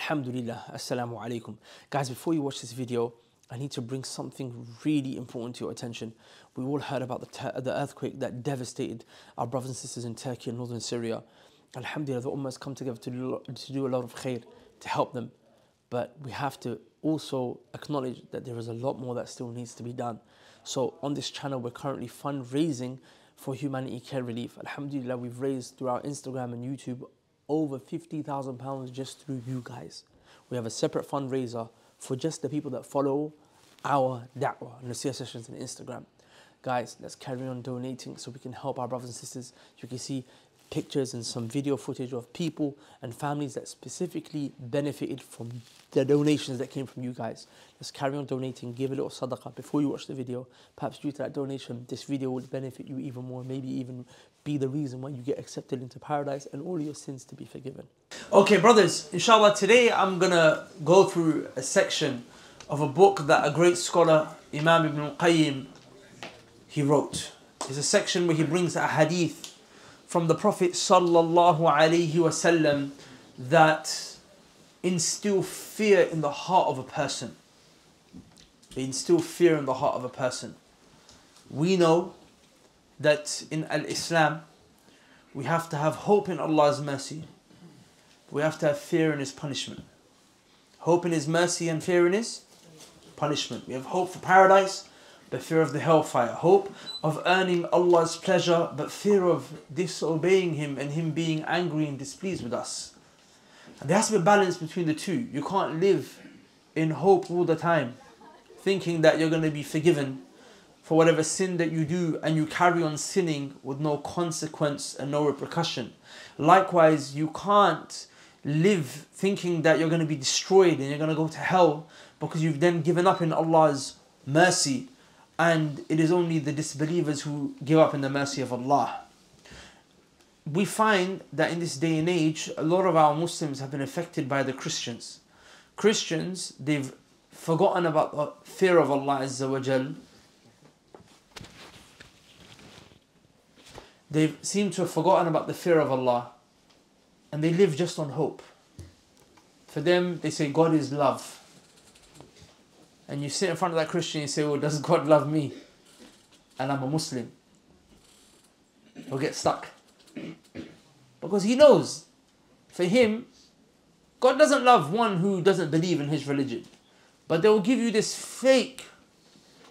Alhamdulillah, Assalamu alaikum. Guys, before you watch this video, I need to bring something really important to your attention. We all heard about the, the earthquake that devastated our brothers and sisters in Turkey and northern Syria. Alhamdulillah, the Ummah has come together to do, to do a lot of khair, to help them. But we have to also acknowledge that there is a lot more that still needs to be done. So on this channel, we're currently fundraising for humanity care relief. Alhamdulillah, we've raised through our Instagram and YouTube over £50,000 just through you guys. We have a separate fundraiser for just the people that follow our da'wah, Naseeha sessions on Instagram. Guys, let's carry on donating so we can help our brothers and sisters. You can see pictures and some video footage of people and families that specifically benefited from the donations that came from you guys. Let's carry on donating, give a little sadaqah before you watch the video. Perhaps due to that donation, this video will benefit you even more, maybe even be the reason why you get accepted into paradise and all your sins to be forgiven. Okay, brothers, inshallah, today I'm gonna go through a section of a book that a great scholar, Imam Ibn Qayyim, he wrote. It's a section where he brings a hadith from the Prophet sallallahu alaihi wasallam that instill fear in the heart of a person. They instill fear in the heart of a person. We know that in Al Islam we have to have hope in Allah's mercy. We have to have fear in His punishment. Hope in His mercy and fear in His punishment. We have hope for paradise the fear of the hellfire, hope of earning Allah's pleasure, but fear of disobeying Him and Him being angry and displeased with us. And there has to be a balance between the two. You can't live in hope all the time, thinking that you're going to be forgiven for whatever sin that you do and you carry on sinning with no consequence and no repercussion. Likewise, you can't live thinking that you're going to be destroyed and you're going to go to hell because you've then given up in Allah's mercy and it is only the disbelievers who give up in the mercy of Allah. We find that in this day and age, a lot of our Muslims have been affected by the Christians. Christians, they've forgotten about the fear of Allah Azza wa Jal. They seem to have forgotten about the fear of Allah and they live just on hope. For them, they say God is love and you sit in front of that Christian and say, Well, does God love me? And I'm a Muslim. He'll get stuck. Because he knows, for him, God doesn't love one who doesn't believe in his religion. But they will give you this fake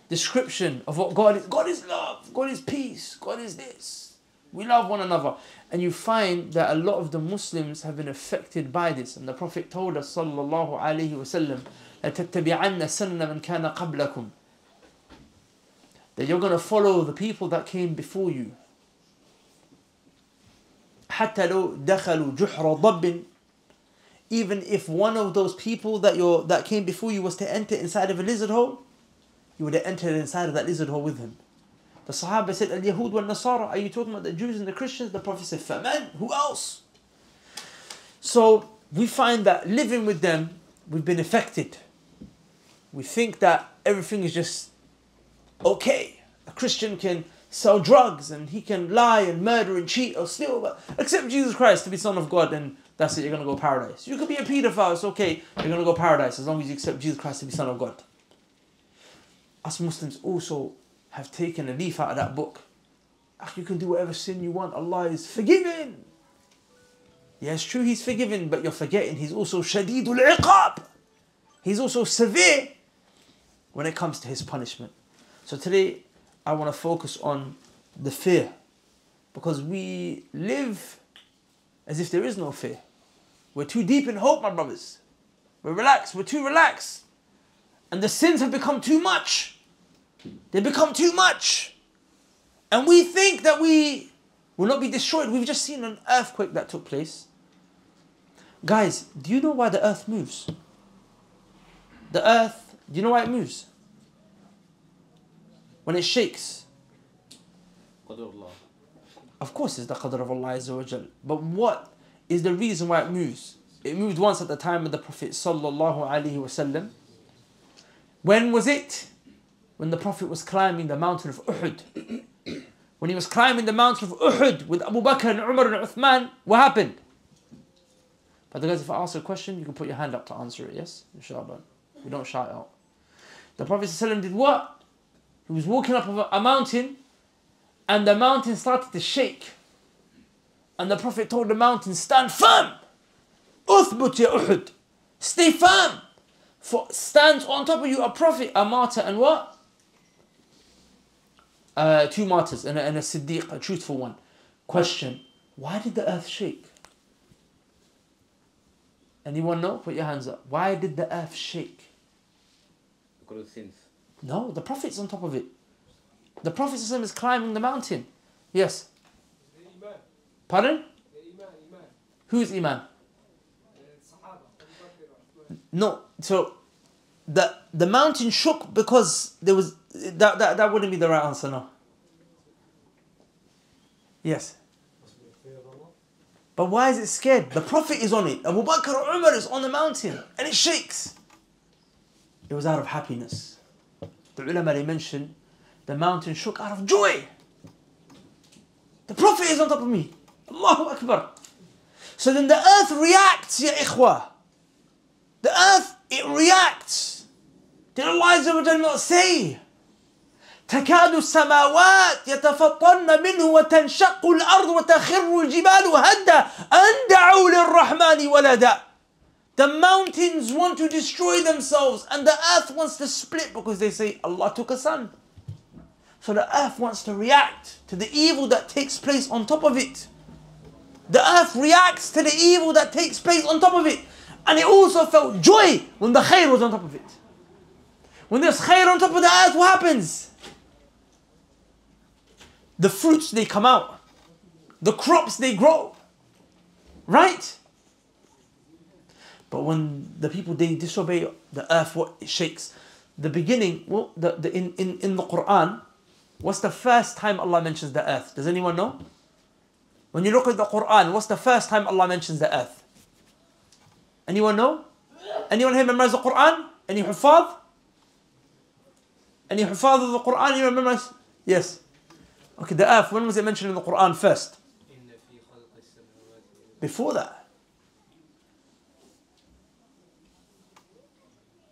description of what God is. God is love, God is peace, God is this. We love one another. And you find that a lot of the Muslims have been affected by this. And the Prophet told us, sallallahu alaihi wasallam, لَتَتَّبِعَنَّ سَنَّ مَنْ كَانَ قَبْلَكُمْ That you're going to follow the people that came before you. حتى لو دخلوا جحر ضب even if one of those people that you that came before you was to enter inside of a lizard hole, you would have entered inside of that lizard hole with him. The Sahaba said, Al Yahud wal Nasara, are you talking about the Jews and the Christians? The Prophet said, Faman, who else? So we find that living with them, we've been affected we think that everything is just okay. A Christian can sell drugs and he can lie and murder and cheat or steal, but accept Jesus Christ to be Son of God and that's it, you're gonna go paradise. You could be a pedophile, it's okay, you're gonna go paradise as long as you accept Jesus Christ to be Son of God. Us Muslims also have taken a leaf out of that book. Ah, you can do whatever sin you want, Allah is forgiving. Yes, true, He's forgiven, but you're forgetting He's also shadidul iqab. He's also severe when it comes to his punishment. So today I want to focus on the fear because we live as if there is no fear. We're too deep in hope, my brothers. We're relaxed, we're too relaxed. And the sins have become too much. They become too much. And we think that we will not be destroyed. We've just seen an earthquake that took place. Guys, do you know why the earth moves? The earth do you know why it moves? When it shakes. Of course it's the qadr of Allah Azza wa But what is the reason why it moves? It moved once at the time of the Prophet Sallallahu Alaihi Wasallam. When was it? When the Prophet was climbing the mountain of Uhud. When he was climbing the mountain of Uhud with Abu Bakr and Umar and Uthman, what happened? But the guys, if I ask a question, you can put your hand up to answer it, yes? Inshallah. We don't shout out. The Prophet ﷺ did what? He was walking up a mountain and the mountain started to shake. And the Prophet told the mountain, stand firm. Uthbut ya Uhud. Stay firm. For stands on top of you a prophet, a martyr, and what? Uh, two martyrs and a, and a Siddiq, a truthful one. Question Why did the earth shake? Anyone know? Put your hands up. Why did the earth shake? Because of sins. No, the Prophet's on top of it. The Prophet is climbing the mountain. Yes. Pardon? Who's Iman? No, so the the mountain shook because there was that that, that wouldn't be the right answer, no. Yes. But why is it scared? The Prophet is on it. Abu Bakr Umar is on the mountain and it shakes. It was out of happiness. The ulama they mentioned the mountain shook out of joy. The Prophet is on top of me. Allahu Akbar. So then the earth reacts, ya ikhwah. The earth, it reacts. Did Allah not say? تكاد السماوات يتفطرن منه وتنشق الأرض وتخر الجبال هدا أن دعوا للرحمن ولدا The mountains want to destroy themselves and the earth wants to split because they say Allah took a son. So the earth wants to react to the evil that takes place on top of it. The earth reacts to the evil that takes place on top of it. And it also felt joy when the khair was on top of it. When there's khair on top of the earth, what happens? The fruits they come out, the crops they grow. Right? But when the people they disobey the earth, what it shakes. The beginning, well, the, the, in, in, in the Quran, what's the first time Allah mentions the earth? Does anyone know? When you look at the Quran, what's the first time Allah mentions the earth? Anyone know? Anyone here memorize the Quran? Any hufad? Any hufad of the Quran you memorize? Yes. Okay, the earth, when was it mentioned in the Quran first? Before that.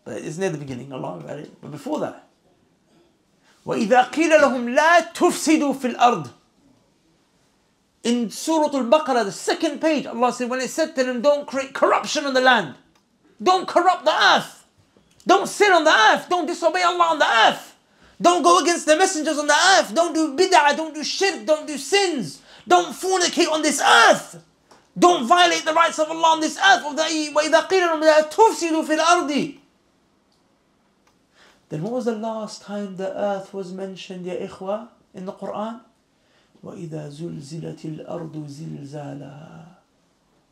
it's near the beginning, Allah about it. But before that. وإذا قيل لهم لا تفسدوا في الأرض in Surah Al-Baqarah, the second page, Allah said, when it said to them, don't create corruption on the land. Don't corrupt the earth. Don't sin on the earth. Don't disobey Allah on the earth. Don't go against the messengers on the earth. Don't do bid'ah. Don't do shirk. Don't do sins. Don't fornicate on this earth. Don't violate the rights of Allah on this earth. Then what was the last time the earth was mentioned, ya ikhwa, in the Quran? وإذا زلزلت الأرض زلزالها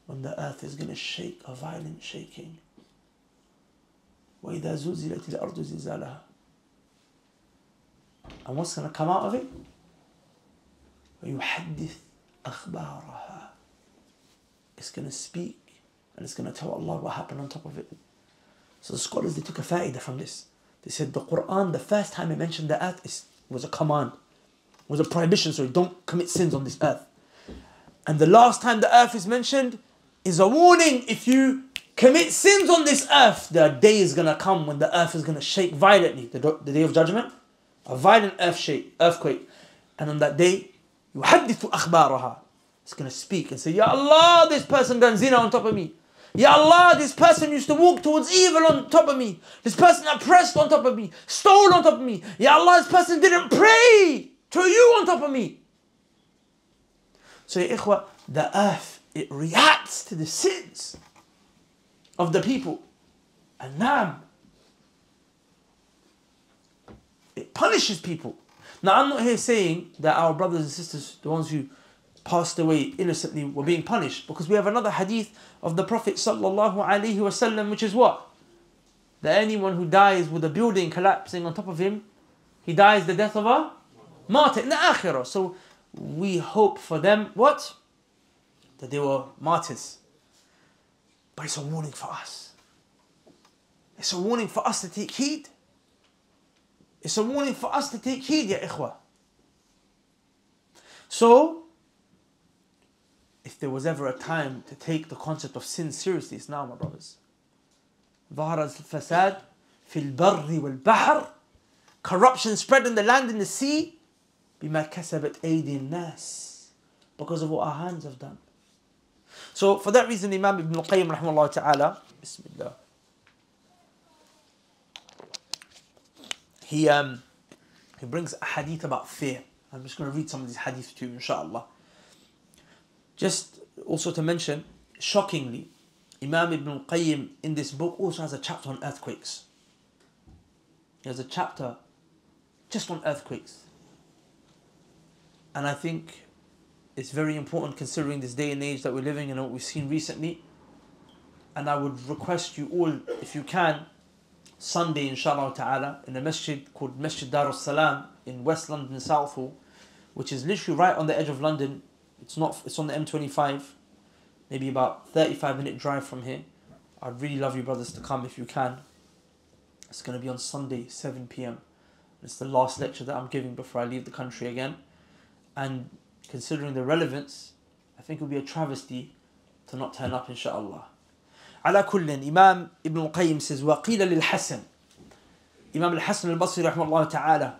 when the earth is going to shake a violent shaking وإذا زلزلت الأرض زلزالها and what's going to come out of it ويحدث أخبارها it's going to speak and it's going to tell Allah what happened on top of it so the scholars they took a fa'idah from this they said the Quran the first time it mentioned the earth is, was a command was a prohibition, sorry, don't commit sins on this earth. And the last time the earth is mentioned is a warning if you commit sins on this earth, the day is going to come when the earth is going to shake violently, the, the day of judgment, a violent earth shake, earthquake. And on that day, يحدث أخبارها. It's going to speak and say, Ya Allah, this person done zina on top of me. Ya Allah, this person used to walk towards evil on top of me. This person oppressed on top of me, stole on top of me. Ya Allah, this person didn't pray to you on top of me. So, the earth, it reacts to the sins of the people. And now, it punishes people. Now, I'm not here saying that our brothers and sisters, the ones who passed away innocently, were being punished because we have another hadith of the Prophet sallallahu alaihi wasallam, which is what? That anyone who dies with a building collapsing on top of him, he dies the death of a martyr in the akhirah. So we hope for them what? That they were martyrs. But it's a warning for us. It's a warning for us to take heed. It's a warning for us to take heed, ya ikhwa. So, if there was ever a time to take the concept of sin seriously, it's now, my brothers. ظهر الفساد في البر والبحر corruption spread in the land and the sea بما كسبت أيدي الناس because of what our hands have done so for that reason Imam Ibn al-Qayyim rahimahullah ta'ala Bismillah he um he brings a hadith about fear I'm just going to read some of these hadiths to you inshallah just also to mention shockingly Imam Ibn al-Qayyim in this book also has a chapter on earthquakes. He has a chapter just on earthquakes. And I think it's very important considering this day and age that we're living in and what we've seen recently. And I would request you all, if you can, Sunday inshallah ta'ala, in a masjid called Masjid Dar salam in West London, Southall, which is literally right on the edge of London. It's not it's on the M25 maybe about 35 minute drive from here. I'd really love you brothers to come if you can. It's going to be on Sunday, 7 p.m. It's the last lecture that I'm giving before I leave the country again. And considering the relevance, I think it would be a travesty to not turn up, inshallah. على كل إمام ابن القيم says وقيل للحسن Imam al-Hasan al-Basri رحمه الله تعالى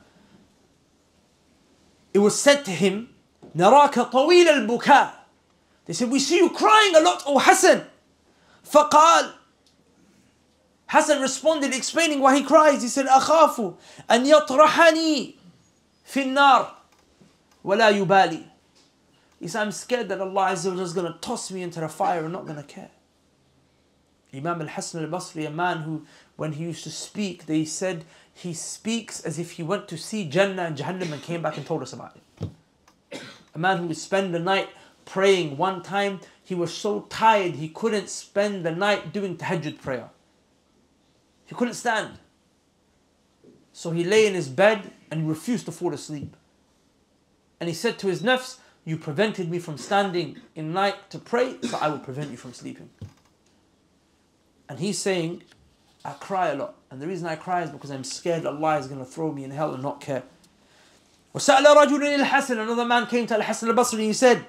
It was said to him نراك طويل البكاء They said, We see you crying a lot, O Hassan. فقال Hassan responded, explaining why he cries. He said, أخاف أن يطرحني في النار ولا يبالي. He said, I'm scared that Allah Azza wa is going to toss me into the fire and not going to care. Imam al-Hasan al-Basri, a man who, when he used to speak, they said he speaks as if he went to see Jannah and Jahannam and came back and told us about it. A man who would spend the night praying. One time he was so tired he couldn't spend the night doing tahajjud prayer. He couldn't stand. So he lay in his bed and refused to fall asleep. And he said to his nafs, You prevented me from standing in night to pray, so I will prevent you from sleeping. And he's saying, I cry a lot. And the reason I cry is because I'm scared Allah is going to throw me in hell and not care. وسأل رجل الحسن Another man came to al-Basri and he said,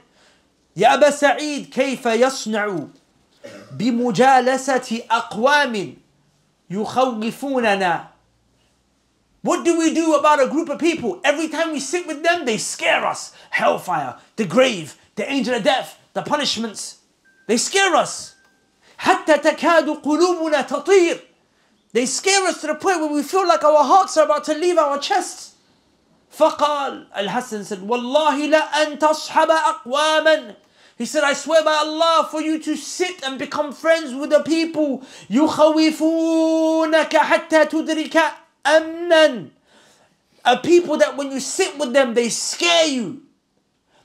يا أبا سعيد كيف يصنع بمجالسة أقوام يخوفوننا What do we do about a group of people? Every time we sit with them, they scare us. Hellfire, the grave, the angel of death, the punishments. They scare us. حتى تكاد قلوبنا تطير. They scare us to the point where we feel like our hearts are about to leave our chests. فقال الحسن said والله لأن تصحب أقواما he said, I swear by Allah for you to sit and become friends with the people. يُخَوِّفُونَكَ حَتَّى تُدْرِكَ أَمْنًا A people that when you sit with them, they scare you.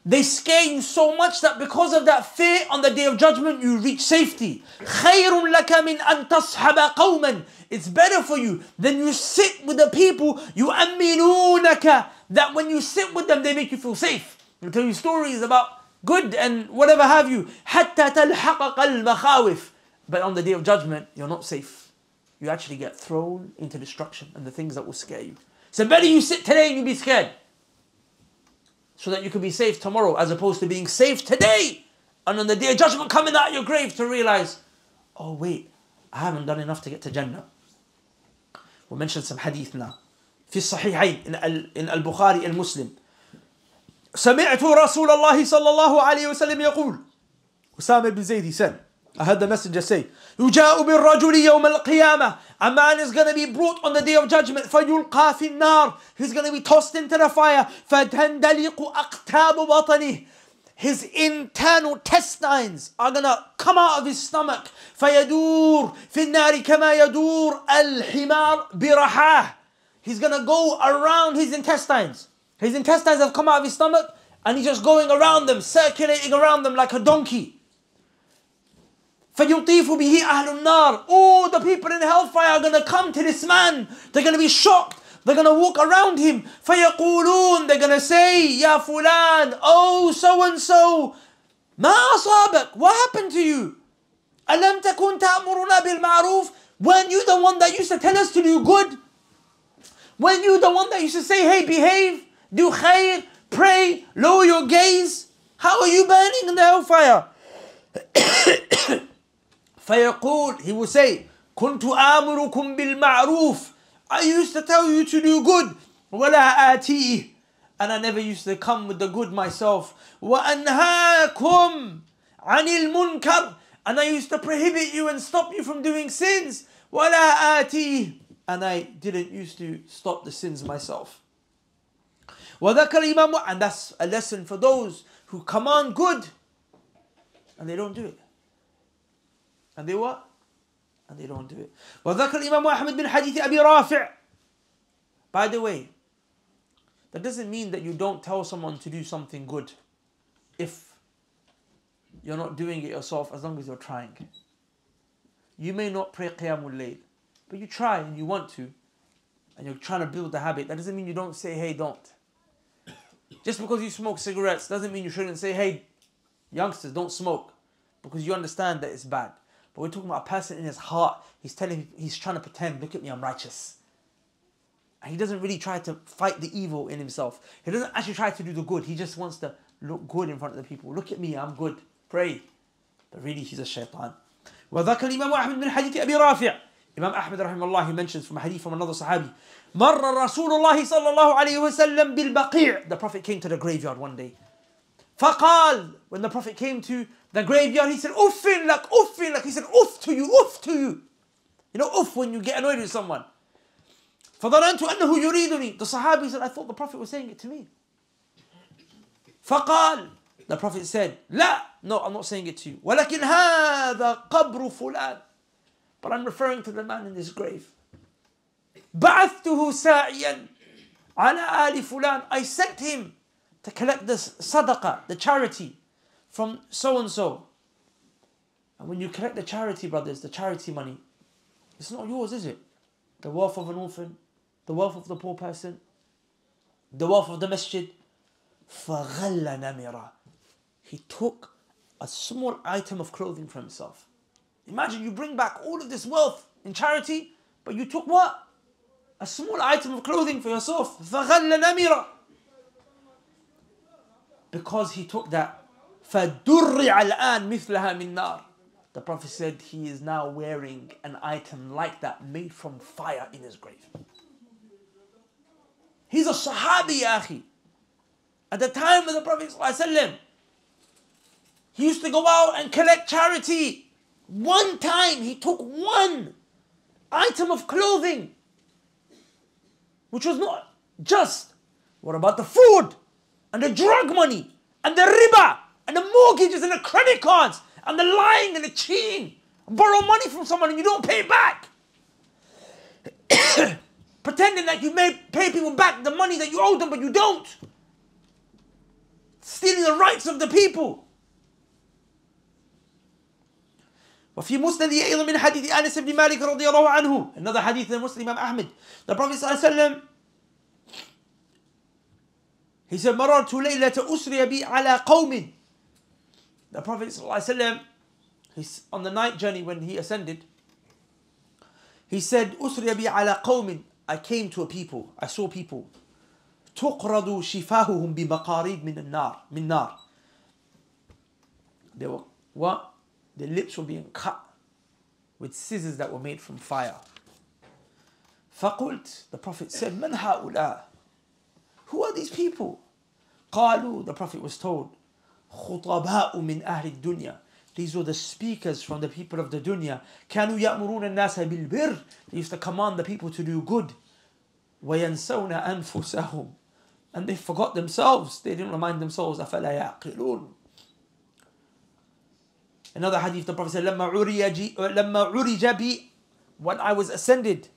They scare you so much that because of that fear, on the day of judgment, you reach safety. خَيْرٌ لَكَ مِنْ أَن تَصْحَبَ قَوْمًا It's better for you than you sit with the people, you أَمِّنُونَكَ That when you sit with them, they make you feel safe. I'll tell you stories about good and whatever have you. حتى تلحقق المخاوف. But on the day of judgment, you're not safe. You actually get thrown into destruction and the things that will scare you. So better you sit today and you be scared. So that you can be safe tomorrow as opposed to being safe today. And on the day of judgment coming out of your grave to realize, oh wait, I haven't done enough to get to Jannah. We'll mention some hadith now. في الصحيحين al-Bukhari and Muslim. سمعت رسول الله صلى الله عليه وسلم يقول أسامة بن زيد said the messenger say يجاء بالرجل يوم القيامة A man is going to be brought on the day of judgment فيلقى في النار He's going to be tossed into the fire فتندلق أقتاب بطنه His internal intestines are going to come out of his stomach فيدور في النار كما يدور الحمار برحاه He's going to go around his intestines His intestines have come out of his stomach and he's just going around them, circulating around them like a donkey. فَيُطِيفُ بِهِ أَهْلُ النَّارِ All the people in hellfire are going to come to this man. They're going to be shocked. They're going to walk around him. فَيَقُولُونَ They're going to say, يَا فُلان, oh so-and-so, مَا أَصَابَك What happened to you? أَلَمْ تَكُنْ تَأْمُرُنَا بِالْمَعْرُوفِ When you the one that used to tell us to do good? When you the one that used to say, hey, behave? do khair, pray, lower your gaze. How are you burning in the hellfire? فيقول, he will say, كنت آمركم بالمعروف. I used to tell you to do good. ولا آتيه. And I never used to come with the good myself. وأنهاكم عن المنكر. And I used to prohibit you and stop you from doing sins. ولا آتيه. And I didn't used to stop the sins myself. وذكر الإمام and that's a lesson for those who command good and they don't do it. And they what? And they don't do it. وذكر الإمام أحمد بن حديث أبي رافع. By the way, that doesn't mean that you don't tell someone to do something good if you're not doing it yourself as long as you're trying. You may not pray Qiyamul Layl, but you try and you want to, and you're trying to build the habit. That doesn't mean you don't say, hey, don't. Just because you smoke cigarettes doesn't mean you shouldn't say, hey, youngsters, don't smoke, because you understand that it's bad. But we're talking about a person in his heart. He's telling, he's trying to pretend, look at me, I'm righteous. And he doesn't really try to fight the evil in himself. He doesn't actually try to do the good. He just wants to look good in front of the people. Look at me, I'm good. Pray. But really, he's a shaitan. وذكر الإمام أحمد من حديث أبي رافع Imam Ahmad رحمه الله he mentions from a hadith from another Sahabi مر رسول الله صلى الله عليه وسلم بالبقيع The Prophet came to the graveyard one day فقال When the Prophet came to the graveyard he said uffin like uffin like he said uff to you uff to you You know uff when you get annoyed with someone فظننت أنه يريدني The Sahabi said I thought the Prophet was saying it to me فقال The Prophet said لا No I'm not saying it to you ولكن هذا قبر فلان But I'm referring to the man in his grave بعثته ساعيا على آل فلان I sent him to collect the sadaqah, the charity from so and so. And when you collect the charity, brothers, the charity money, it's not yours, is it? The wealth of an orphan, the wealth of the poor person, the wealth of the masjid. فَغَلَّ نَمِرًا He took a small item of clothing for himself. Imagine you bring back all of this wealth in charity, but you took what? A small item of clothing for yourself. Because he took that. The Prophet said he is now wearing an item like that made from fire in his grave. He's a Sahabi, Akhi. At the time of the Prophet, he used to go out and collect charity. One time he took one item of clothing, which was not just. What about the food and the drug money and the riba and the mortgages and the credit cards and the lying and the cheating? Borrow money from someone and you don't pay back. Pretending that you may pay people back the money that you owe them, but you don't. Stealing the rights of the people. وفي مسند أيضا من حديث أنس بن مالك رضي الله عنه another hadith in Muslim Imam Ahmed the صلى الله عليه وسلم he said مررت ليلة أسري بي على قوم the Prophet صلى الله عليه وسلم he's on the night journey when he ascended he said أسري بي على قوم I came to a people I saw people تقرض شفاههم بمقاريد من النار من نار they were what their lips were being cut with scissors that were made from fire. فقلت, the Prophet said, من هؤلاء? Who are these people? قالوا, the Prophet was told, خطباء من أهل الدنيا. These were the speakers from the people of the dunya. كانوا يأمرون الناس بالبر. They used to command the people to do good. وينسون أنفسهم. And they forgot themselves. They didn't remind themselves. أفلا يعقلون. Another hadith, the Prophet said, لما عرج, لما عرج بي, when I was ascended,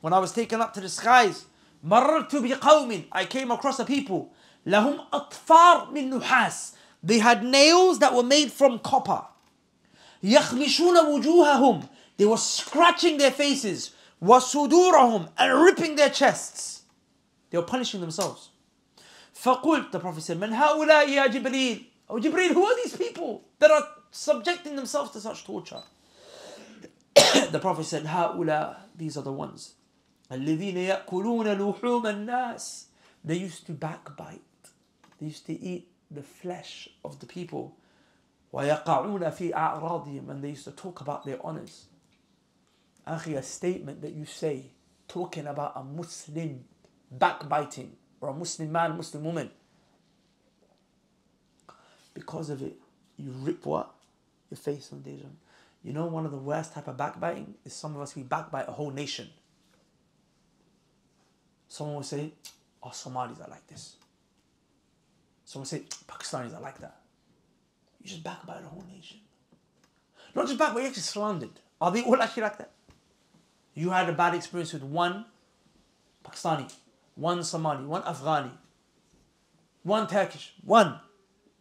when I was taken up to the skies, مررت بقوم, I came across a people, لهم أطفار من نحاس. They had nails that were made from copper. يخمشون وجوههم. They were scratching their faces. وصدورهم and ripping their chests. They were punishing themselves. فقلت, the Prophet said, من هؤلاء يا جبريل? Oh Jibreel, who are these people that are subjecting themselves to such torture. the Prophet said, هؤلاء, these are the ones. الذين يأكلون لحوم الناس. They used to backbite. They used to eat the flesh of the people. وَيَقَعُونَ فِي أَعْرَاضِهِمْ And they used to talk about their honors. Akhi, a statement that you say, talking about a Muslim backbiting, or a Muslim man, Muslim woman. Because of it, you rip what? Your face on Dejan. You know, one of the worst type of backbiting is some of us, we backbite a whole nation. Someone will say, oh, Somalis are like this. Someone say, Pakistanis are like that. You just backbite a whole nation. Not just backbite, you actually slandered. Are they all actually like that? You had a bad experience with one Pakistani, one Somali, one Afghani, one Turkish, one,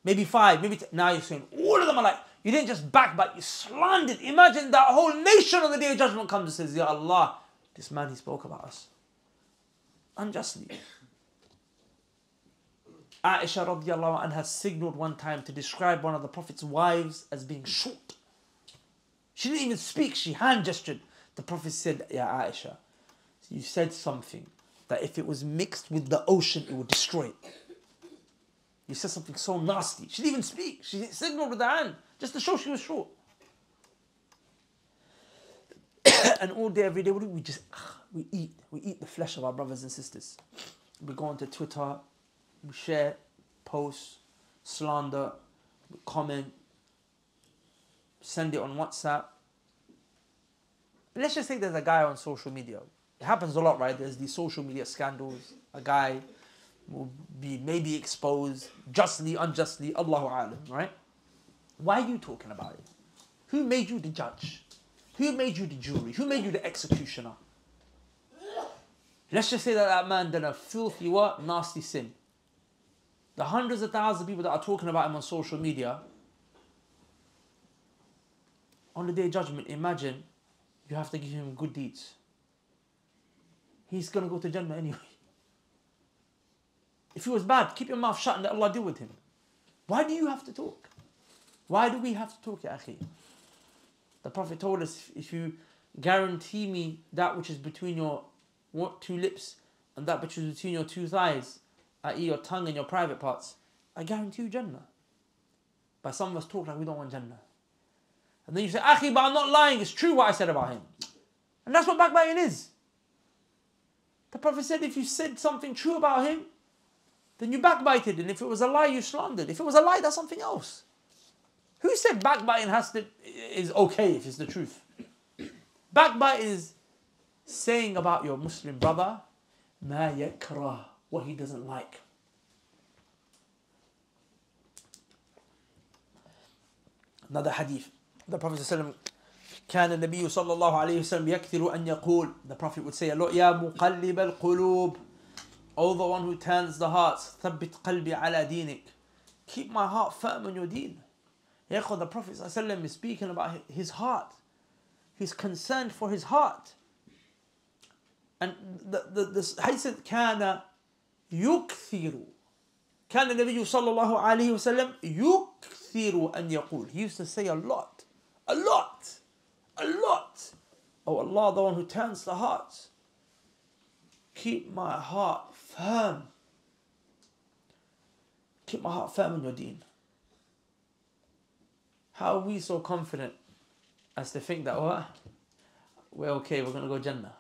maybe five, maybe now you're saying all of them are like you didn't just backbite, you slandered. Imagine that whole nation on the day of judgment comes and says, Ya Allah, this man he spoke about us unjustly. Aisha radiallahu anha signaled one time to describe one of the Prophet's wives as being short. She didn't even speak, she hand gestured. The Prophet said, Ya Aisha, you said something that if it was mixed with the ocean, it would destroy it. You said something so nasty. She didn't even speak. She signaled with her hand just to show she was short. and all day, every day, what do we just we eat? We eat the flesh of our brothers and sisters. We go onto Twitter, we share, post, slander, we comment, send it on WhatsApp. Let's just say there's a guy on social media. It happens a lot, right? There's these social media scandals. A guy will be maybe exposed justly, unjustly, Allahu Alam, right? Why are you talking about it? Who made you the judge? Who made you the jury? Who made you the executioner? Let's just say that that man did a filthy what? Nasty sin. The hundreds of thousands of people that are talking about him on social media, on the day of judgment, imagine you have to give him good deeds. He's going to go to Jannah anyway. If he was bad, keep your mouth shut and let Allah deal with him. Why do you have to talk? Why do we have to talk, Ya? The Prophet told us if you guarantee me that which is between your two lips and that which is between your two thighs, i.e., your tongue and your private parts, I guarantee you Jannah. But some of us talk like we don't want Jannah. And then you say, Akhi, but I'm not lying, it's true what I said about him. And that's what backbiting is. The Prophet said if you said something true about him, then you backbited. And if it was a lie, you slandered. If it was a lie, that's something else. Who said backbiting has to is okay if it's the truth? Backbite is saying about your Muslim brother, ma yakrah, what he doesn't like. Another hadith. The Prophet ﷺ كان النبي صلى الله عليه وسلم يكثر أن يقول The Prophet would say a lot يا مقلب القلوب O the one who turns the hearts ثبت قلبي على دينك Keep my heart firm on your deen Ya the Prophet ﷺ is speaking about his heart He's concerned for his heart and the, the, this hadith said كان يكثر كان النبي صلى الله عليه وسلم يكثر أن يقول He used to say a lot a lot a lot Oh Allah the one who turns the hearts keep my heart firm keep my heart firm in your deen how are we so confident as to think that what we're okay we're going to go Jannah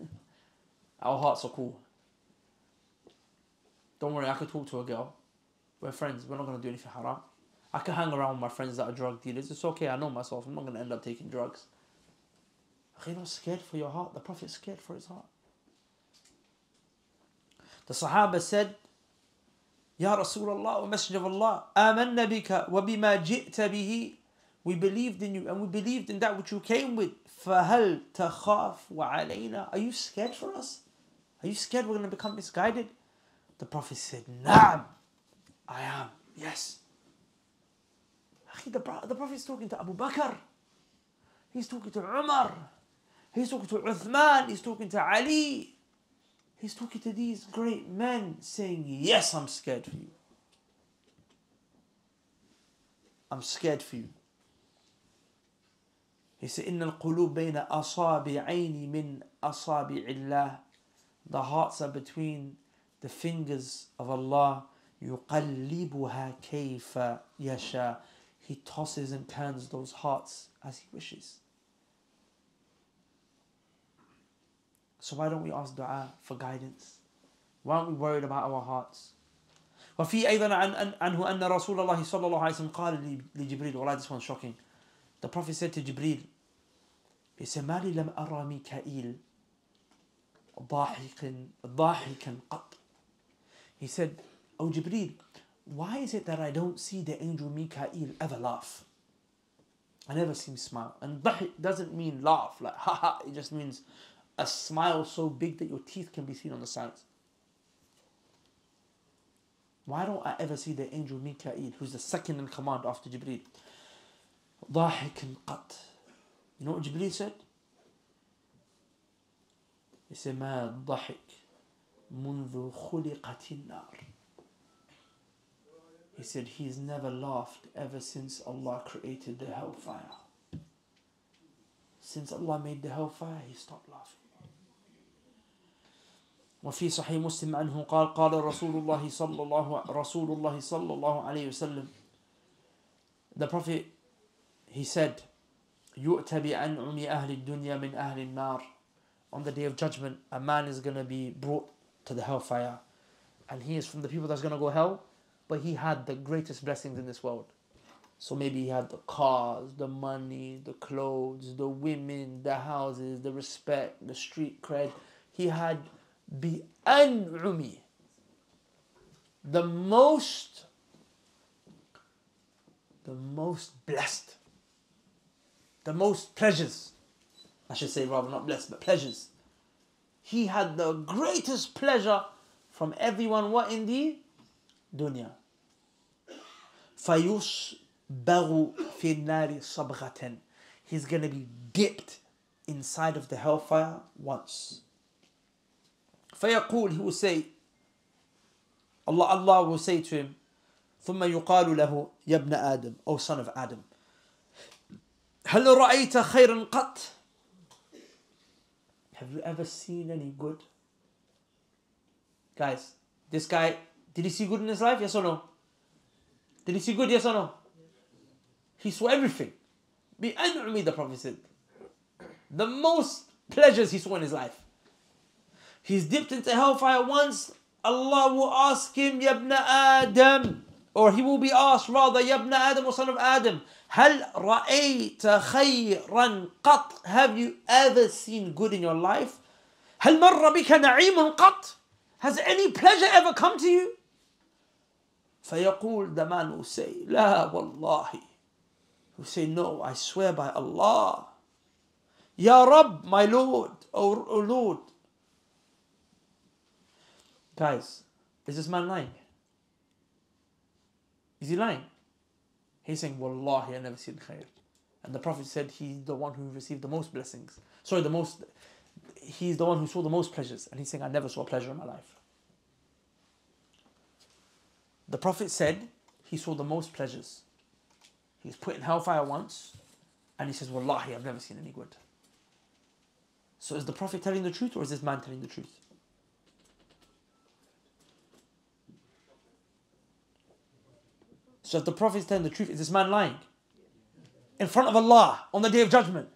our hearts are cool. Don't worry, I could talk to a girl. We're friends. We're not going to do anything haram. I can hang around with my friends that are drug dealers. It's okay. I know myself. I'm not going to end up taking drugs. You're not scared for your heart. The Prophet's scared for his heart. Said, Ya Rasulullah, O Messenger of Allah, آمنا بك وبما جئت به We believed in you and we believed in that which you came with. فهل تخاف وعلينا Are you scared for us? Are you scared we're going to become misguided? The Prophet said, Naam, I am. Yes. The, the Prophet is talking to Abu Bakr. He's talking to Umar. He's talking to Uthman. He's talking to Ali. He's talking to these great men saying, Yes, I'm scared for you. I'm scared for you. He said, إن القلوب بين أصابعين من أصابع الله. The hearts are between the fingers of Allah. يقلبها كيف يشاء He tosses and turns those hearts as He wishes. So why don't we ask dua for guidance? Why aren't we worried about our hearts? وفي أيضا عن عنه أن رسول الله صلى الله عليه وسلم قال لجبريل والله this one's shocking the prophet said to Jibril he said ما لي لم أرى ميكائيل ضاحكا ضاحكا قط he said oh Jibril why is it that I don't see the angel Mikael ever laugh I never see him smile and ضحك doesn't mean laugh like haha it just means a smile so big that your teeth can be seen on the sides why don't I ever see the angel Mikael, who's the second in command after Jibreel? ضاحك قط. You know what Jibreel said? He said, ما ضحك منذ خلقت النار. He said, he's never laughed ever since Allah created the hellfire. Since Allah made the hellfire, he stopped laughing. وفي صحيح مسلم عنه قال قال رسول الله صلى الله رسول الله صلى الله عليه وسلم The Prophet he said يؤتى بأنعم أهل الدنيا من أهل النار On the day of judgment a man is going to be brought to the hellfire and he is from the people that's going to go hell but he had the greatest blessings in this world so maybe he had the cars, the money, the clothes, the women, the houses, the respect, the street cred. He had بأنعم the most the most blessed the most pleasures I should say rather not blessed but pleasures he had the greatest pleasure from everyone what in the dunya فيصبغ في النار صبغة he's going to be dipped inside of the hellfire once فيقول he will say Allah Allah will say to him ثم يقال له يا ابن آدم O son of Adam هل رأيت خيرا قط Have you ever seen any good? Guys, this guy, did he see good in his life? Yes or no? Did he see good? Yes or no? He saw everything. بأنعم the Prophet said. The most pleasures he saw in his life. He's dipped into hellfire once, Allah will ask him, Yabna Adam, or he will be asked rather, Yabna Adam or son of Adam, هل رأيت خيرا قط? Have you ever seen good in your life? هل مر بك نعيم قط? Has any pleasure ever come to you? فيقول the man will say, لا والله. He will say, no, I swear by Allah. Ya Rab, my Lord, O, o Lord, Guys, is this man lying? Is he lying? He's saying, Wallahi, I never seen khair. And the Prophet said he's the one who received the most blessings. Sorry, the most, he's the one who saw the most pleasures. And he's saying, I never saw a pleasure in my life. The Prophet said he saw the most pleasures. He was put in hellfire once, and he says, Wallahi, I've never seen any good. So is the Prophet telling the truth or is this man telling the truth? So if the Prophet is telling the truth, is this man lying? In front of Allah on the day of judgment.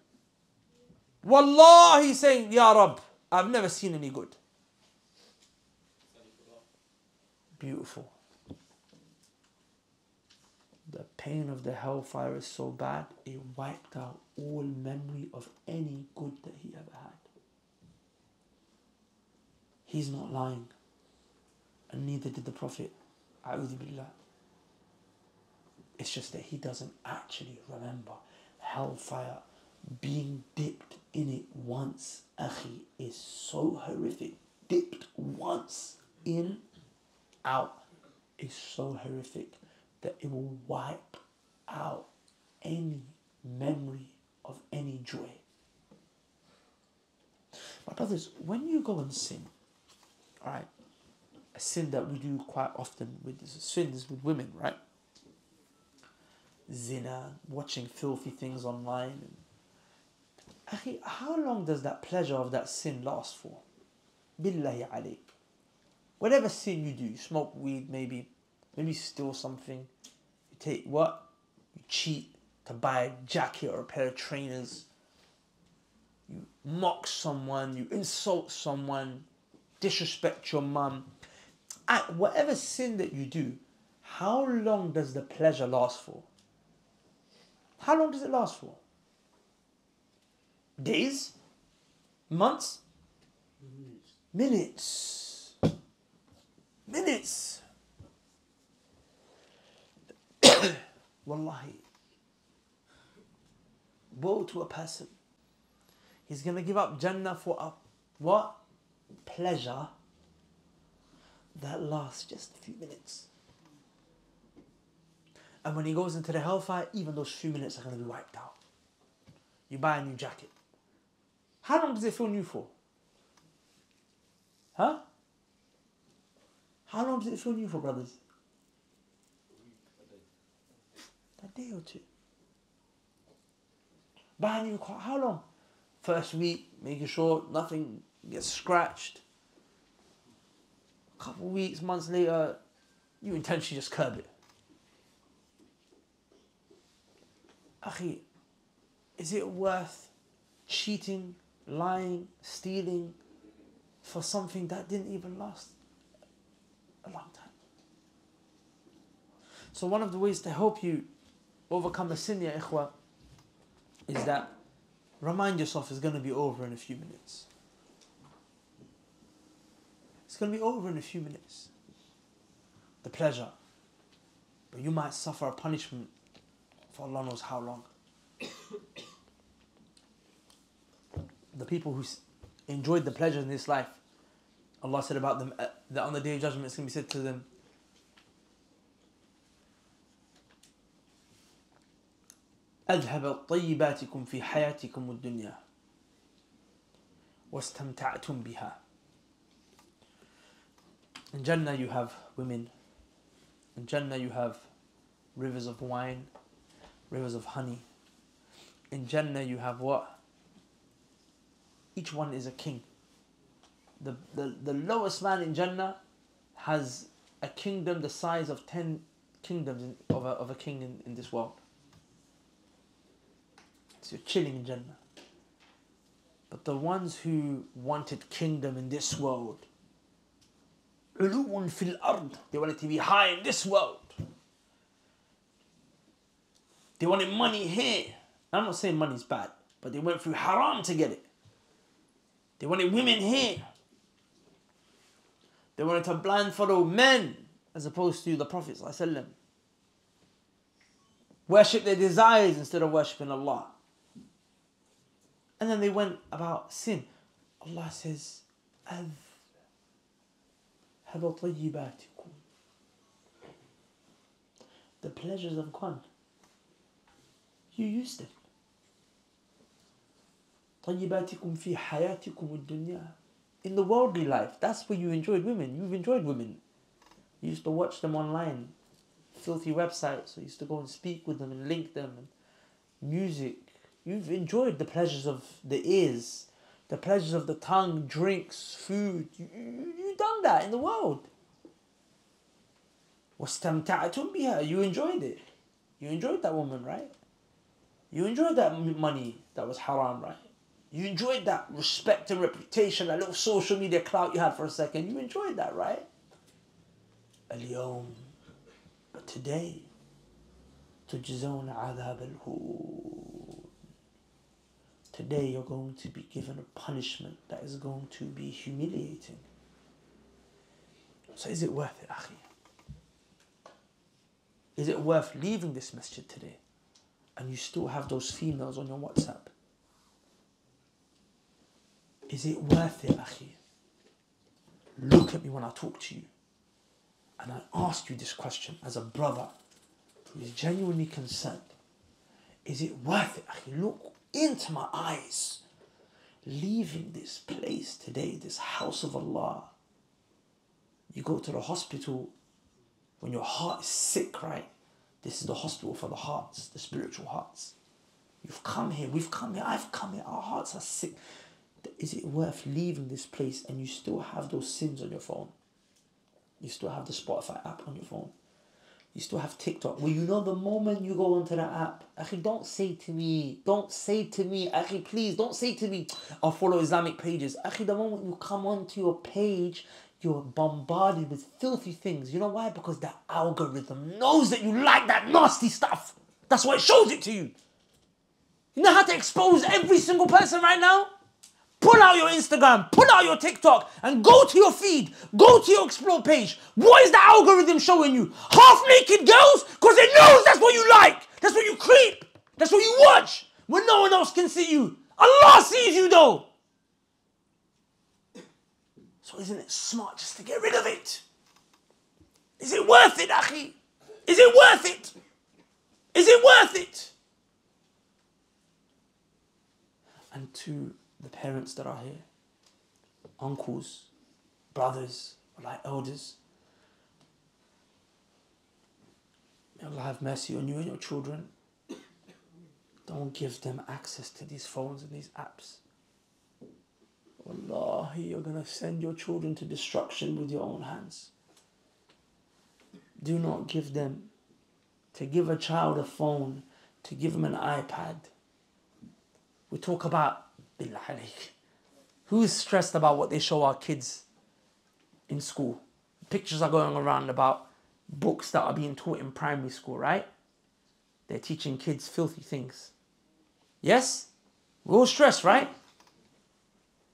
Wallah, he's saying, Ya Rab, I've never seen any good. Beautiful. The pain of the hellfire is so bad, it wiped out all memory of any good that he ever had. He's not lying. And neither did the Prophet. A'udhu billah. It's just that he doesn't actually remember hellfire. Being dipped in it once, akhi, is so horrific. Dipped once in, out, is so horrific that it will wipe out any memory of any joy. My brothers, when you go and sin, all right, a sin that we do quite often with sins with women, right? Zina, watching filthy things online. How long does that pleasure of that sin last for? Billahi alayk. Whatever sin you do, you smoke weed maybe, Maybe steal something. You take what? You cheat to buy a jacket or a pair of trainers. You mock someone, you insult someone, disrespect your mum. At whatever sin that you do, how long does the pleasure last for? How long does it last for? Days? Months? Minutes. Minutes. Wallahi. Woe to a person. He's going to give up Jannah for a what? Pleasure that lasts just a few minutes. And when he goes into the hellfire, even those few minutes are going to be wiped out. You buy a new jacket. How long does it feel new for? Huh? How long does it feel new for, brothers? A day or two. Buy a new car. How long? First week, making sure nothing gets scratched. A couple weeks, months later, you intentionally just curb it. Akhi, is it worth cheating, lying, stealing for something that didn't even last a long time? So one of the ways to help you overcome the sin, ya ikhwa, is that remind yourself it's going to be over in a few minutes. It's going to be over in a few minutes. The pleasure. But you might suffer a punishment for Allah knows how long. the people who s- enjoyed the pleasure in this life, Allah said about them uh, that on the day of judgment it's going to be said to them, أذهب طيباتكم في حياتكم الدنيا واستمتعتم بها. In Jannah you have women. In Jannah you have rivers of wine, rivers of honey. In Jannah, you have what? Each one is a king. The, the, the lowest man in Jannah has a kingdom the size of 10 kingdoms in, of, a, of a king in, in this world. So you're chilling in Jannah. But the ones who wanted kingdom in this world, they wanted to be high in this world. They wanted money here. I'm not saying money's bad, but they went through haram to get it. They wanted women here. They wanted to blindfollow men as opposed to the Prophet. Worship their desires instead of worshipping Allah. And then they went about sin. Allah says, The pleasures of Quran You used it. طيباتكم في حياتكم الدنيا In the worldly life, that's where you enjoyed women. You've enjoyed women. You used to watch them online, filthy websites. So you used to go and speak with them and link them. And music. You've enjoyed the pleasures of the ears, the pleasures of the tongue, drinks, food. You, you, you've done that in the world. واستمتعتم بها. You enjoyed it. You enjoyed that woman, right? You enjoyed that m- money that was haram, right? You enjoyed that respect and reputation, that little social media clout you had for a second. You enjoyed that, right? اليوم But today تجزون عذاب الهون Today you're going to be given a punishment that is going to be humiliating. So is it worth it, Akhi? Is it worth leaving this masjid today And you still have those females on your WhatsApp? Is it worth it, Akhi? Look at me when I talk to you. And I ask you this question as a brother who is genuinely concerned. Is it worth it, Akhi? Look into my eyes. Leaving this place today, this house of Allah. You go to the hospital when your heart is sick, right? This is the hospital for the hearts, the spiritual hearts. You've come here, we've come here, I've come here, our hearts are sick. Is it worth leaving this place and you still have those sins on your phone? You still have the Spotify app on your phone. You still have TikTok. Well, you know the moment you go onto that app, Akhi, don't say to me, don't say to me, Akhi, please don't say to me, I'll follow Islamic pages. Akhi, the moment you come onto your page, you're bombarded with filthy things. You know why? Because the algorithm knows that you like that nasty stuff. That's why it shows it to you. You know how to expose every single person right now? Pull out your Instagram, pull out your TikTok, and go to your feed, go to your explore page. What is the algorithm showing you? Half naked girls? Because it knows that's what you like. That's what you creep. That's what you watch when no one else can see you. Allah sees you though. So isn't it smart just to get rid of it? Is it worth it, Akhi? Is it worth it? Is it worth it? And to the parents that are here, uncles, brothers, like elders. May Allah have mercy on you and your children. Don't give them access to these phones and these apps. Wallahi, you're going to send your children to destruction with your own hands. Do not give them. To give a child a phone, to give him an iPad. We talk about. Who is stressed about what they show our kids in school? Pictures are going around about books that are being taught in primary school, right? They're teaching kids filthy things. Yes? We're all stressed, right?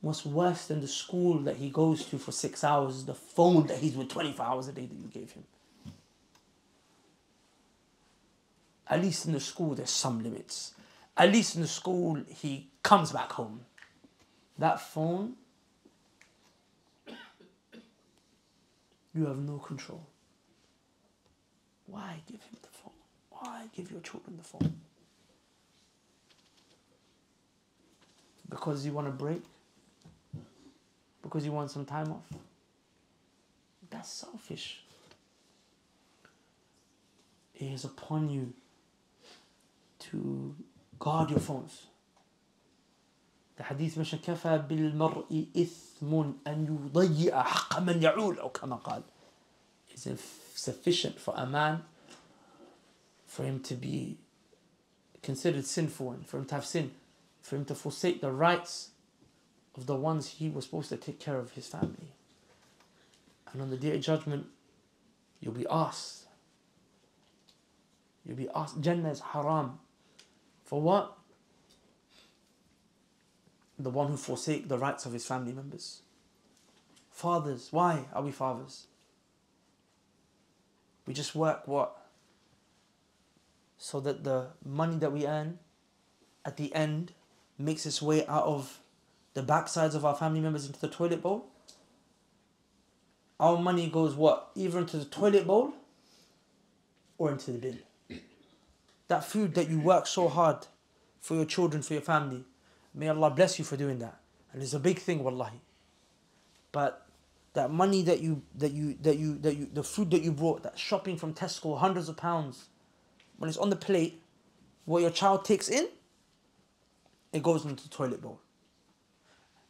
What's worse than the school that he goes to for six hours is the phone that he's with 24 hours a day that you gave him. At least in the school, there's some limits. At least in the school, he comes back home. That phone, you have no control. Why give him the phone? Why give your children the phone? Because you want to break? Because you want some time off? That's selfish. It is upon you to guard your phones. The hadith mentioned كفى بالمرء إثم أن يضيع حق من يعول أو كما قال. It's sufficient for a man for him to be considered sinful and for him to have sin, for him to forsake the rights of the ones he was supposed to take care of his family. And on the day of judgment, you'll be asked. You'll be asked, Jannah is haram. For what? The one who forsake the rights of his family members. Fathers, why are we fathers? We just work what? So that the money that we earn at the end makes its way out of the backsides of our family members into the toilet bowl. Our money goes what? Either into the toilet bowl or into the bin. That food that you work so hard for your children, for your family, may Allah bless you for doing that. And it's a big thing, wallahi. But that money that you that you that you that you the food that you brought, that shopping from Tesco, hundreds of pounds, when it's on the plate, what your child takes in, it goes into the toilet bowl.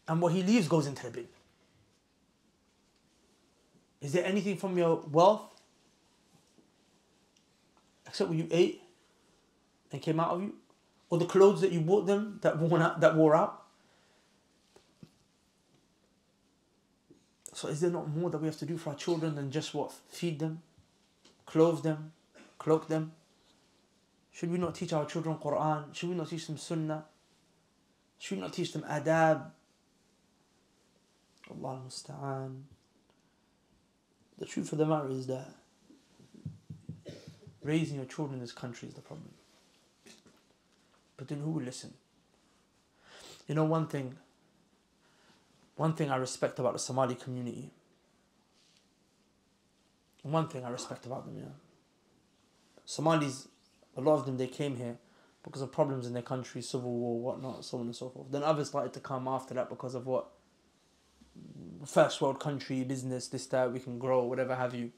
And what he leaves goes into the bin. Is there anything from your wealth except what you ate and came out of you? Or the clothes that you bought them that worn out that wore out? So is there not more that we have to do for our children than just what? Feed them, clothe them, cloak them? Should we not teach our children Quran? Should we not teach them Sunnah? Should we not teach them adab? Allah musta'an. The truth of the matter is that raising your children in this country is the problem. But then who will listen? You know one thing, one thing I respect about the Somali community, one thing I respect about them, yeah. Somalis, a lot of them, they came here because of problems in their country, civil war, whatnot, so on and so forth. Then others started to come after that because of what? First world country, business, this, that, we can grow, whatever have you.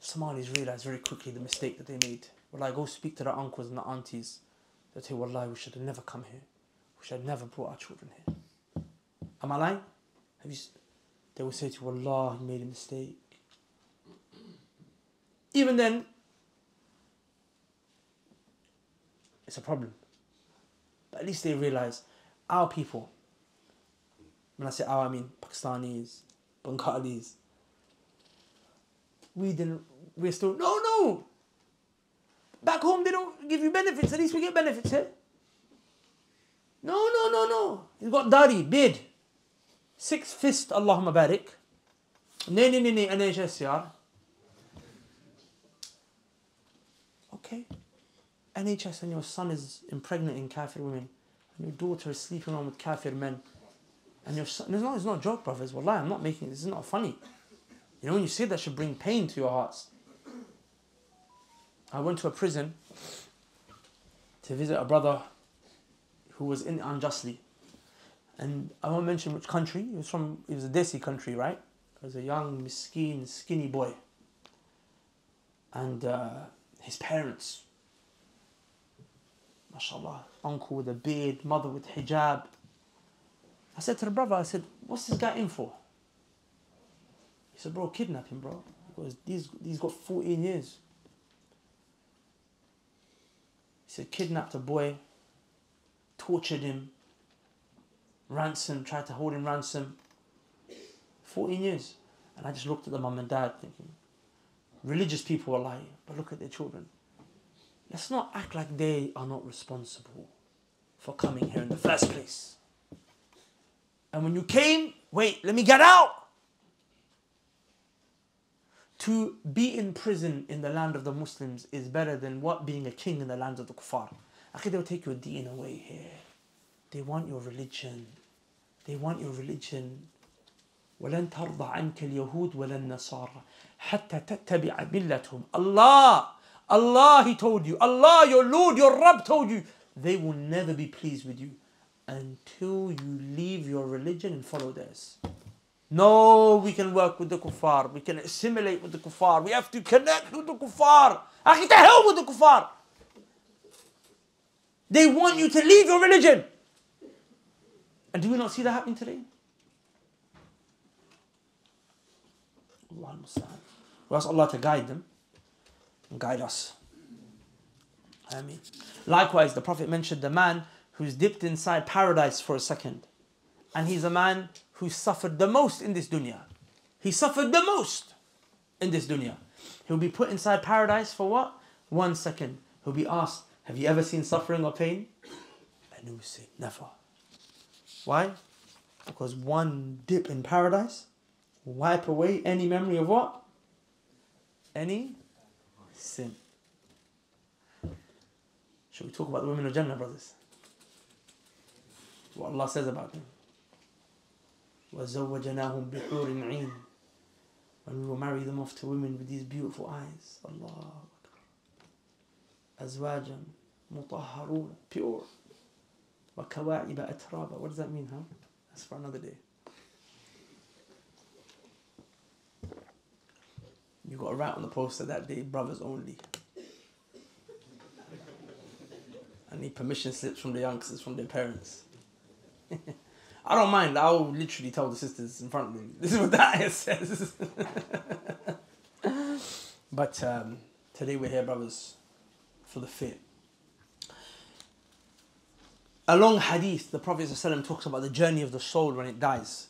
Somalis realized very quickly the mistake that they made. Well, I go speak to their uncles and the aunties. They say, Wallahi, we should have never come here. We should have never brought our children here. Am I lying? Have you? They will say to you, Wallah, he made a mistake. even then, it's a problem. But at least they realize our people, when I say our, I mean Pakistanis, Bengalis, we didn't, we're still, no, no. Back home, they don't give you benefits. At least we get benefits here. No, no, no, no. He's got dari, beard. Six fist, Allahumma barik. Nee, nee, nee, nee, NHS, yeah. Okay. NHS and your son is impregnating kafir women. And your daughter is sleeping on with kafir men. And your son, it's not, it's not a joke, brothers. Wallahi, I'm not making this is not funny. You know, when you say that should bring pain to your hearts. I went to a prison to visit a brother who was in unjustly. And I won't mention which country. He was from, he was a Desi country, right? He was a young, miskeen, skinny boy. And uh, his parents, mashallah, uncle with a beard, mother with hijab. I said to the brother, I said, what's this guy in for? He said, bro, kidnap him, bro. Because these, he's got 14 years. He said, kidnapped a boy, tortured him, ransom, tried to hold him ransom. 14 years. And I just looked at the mum and dad thinking, religious people are lying, but look at their children. Let's not act like they are not responsible for coming here in the first place. And when you came, wait, let me get out. To be in prison in the land of the Muslims is better than what being a king in the land of the kuffar. Akhi, they'll take your deen away here. They want your religion. They want your religion. ولن ترضى عنك اليهود ولا النصارى حتى تتبع ملتهم Allah Allah he told you Allah your Lord your Rabb told you they will never be pleased with you until you leave your religion and follow theirs. No, we can work with the kuffar. We can assimilate with the kuffar. We have to connect with the kuffar. Akhi, the hell with the kuffar. They want you to leave your religion. And do we not see that happening today? We ask Allah to guide them and guide us. I mean, likewise, the Prophet mentioned the man who's dipped inside paradise for a second. And he's a man who suffered the most in this dunya. He suffered the most in this dunya. He'll be put inside paradise for what? One second. He'll be asked, Have you ever seen suffering or pain? And he will say, Never. Why? Because one dip in paradise wipe away any memory of what? Any sin. Should we talk about the women of Jannah, brothers? What Allah says about them. وَزَوَّجَنَاهُمْ بِحُورٍ عِينٍ And we will marry them off to women with these beautiful eyes. Allah أزواجا مطهرون pure وكواعب أترابا What does that mean, huh? That's for another day. You got to write on the poster that day, brothers only. I need permission slips from the youngsters, from their parents. I don't mind. I'll literally tell the sisters in front of them. This is what that ayah says. but um, today we're here, brothers, for the fit. Along hadith, the Prophet ﷺ talks about the journey of the soul when it dies.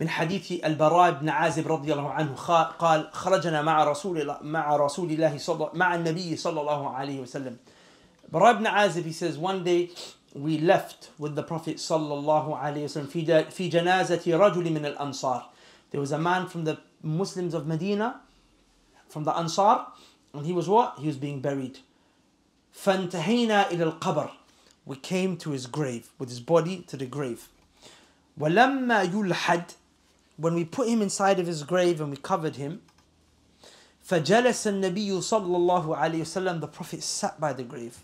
من حديث البراء بن عازب رضي الله عنه قال خرجنا مع رسول الله مع رسول الله صلى مع النبي صلى الله عليه وسلم Bara ibn Azib he says one day we left with the Prophet صلى الله عليه وسلم في في جنازة رجل من الأنصار There was a man from the Muslims of Medina from the Ansar and he was what? He was being buried فانتهينا إلى القبر We came to his grave with his body to the grave ولما يلحد when we put him inside of his grave and we covered him, فجلس النبي صلى الله عليه وسلم the Prophet sat by the grave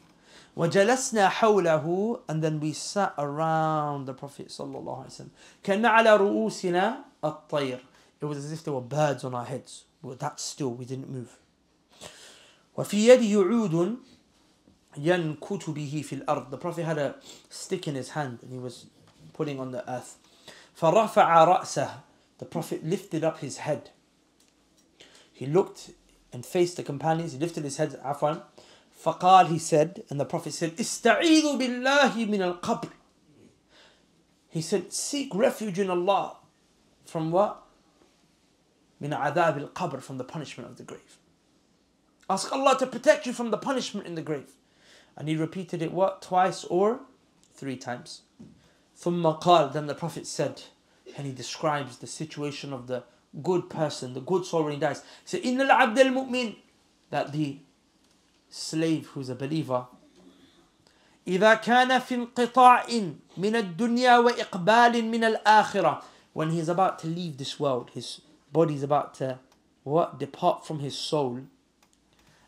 وجلسنا حوله and then we sat around the Prophet صلى الله عليه وسلم كان على رؤوسنا الطير it was as if there were birds on our heads we were that still we didn't move وفي يده عود ينكت به في الأرض the Prophet had a stick in his hand and he was putting on the earth فرفع رأسه the Prophet lifted up his head. He looked and faced the companions. He lifted his head, afwan. فقال, he said, and the Prophet said, استعيذوا بالله من القبر. He said, seek refuge in Allah. From what? من عذاب القبر, from the punishment of the grave. Ask Allah to protect you from the punishment in the grave. And he repeated it what? Twice or three times. ثم قال, then the Prophet said, and he describes the situation of the good person, the good soul when he dies. He said, إن العبد المؤمن, that the slave who's a believer, إذا كان في انقطاع من الدنيا وإقبال من الآخرة when he's about to leave this world his body is about to what depart from his soul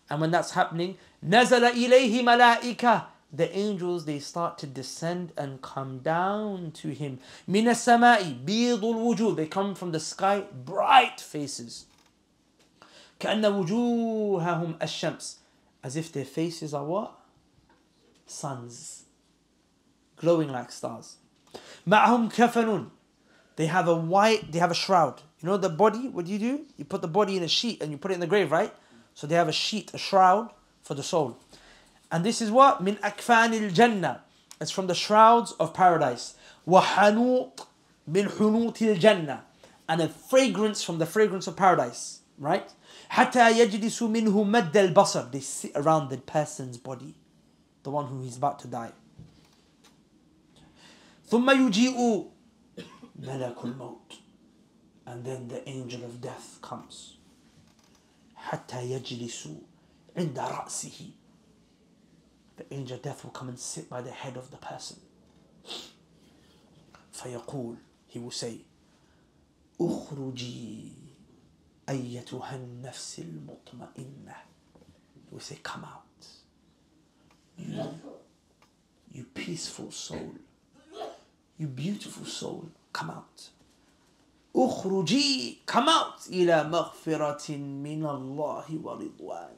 and when that's happening نزل إليه ملائكة the angels they start to descend and come down to him من السماء بيض الوجوه they come from the sky bright faces كأن وجوههم الشمس as if their faces are what suns glowing like stars معهم كفن they have a white they have a shroud you know the body what do you do you put the body in a sheet and you put it in the grave right so they have a sheet a shroud for the soul and this is what من أكفان الجنة it's from the shrouds of paradise وحنوط من حنوط الجنة and a fragrance from the fragrance of paradise right حتى يجلس منه مد البصر they sit around the person's body the one who is about to die ثم يجيء ملك الموت and then the angel of death comes حتى يجلس عند رأسه the angel of death will come and sit by the head of the person فيقول he will say اخرجي أيتها النفس المطمئنة will say come out you, you peaceful soul you beautiful soul come out اخرجي come out إلى مغفرة من الله ورضوان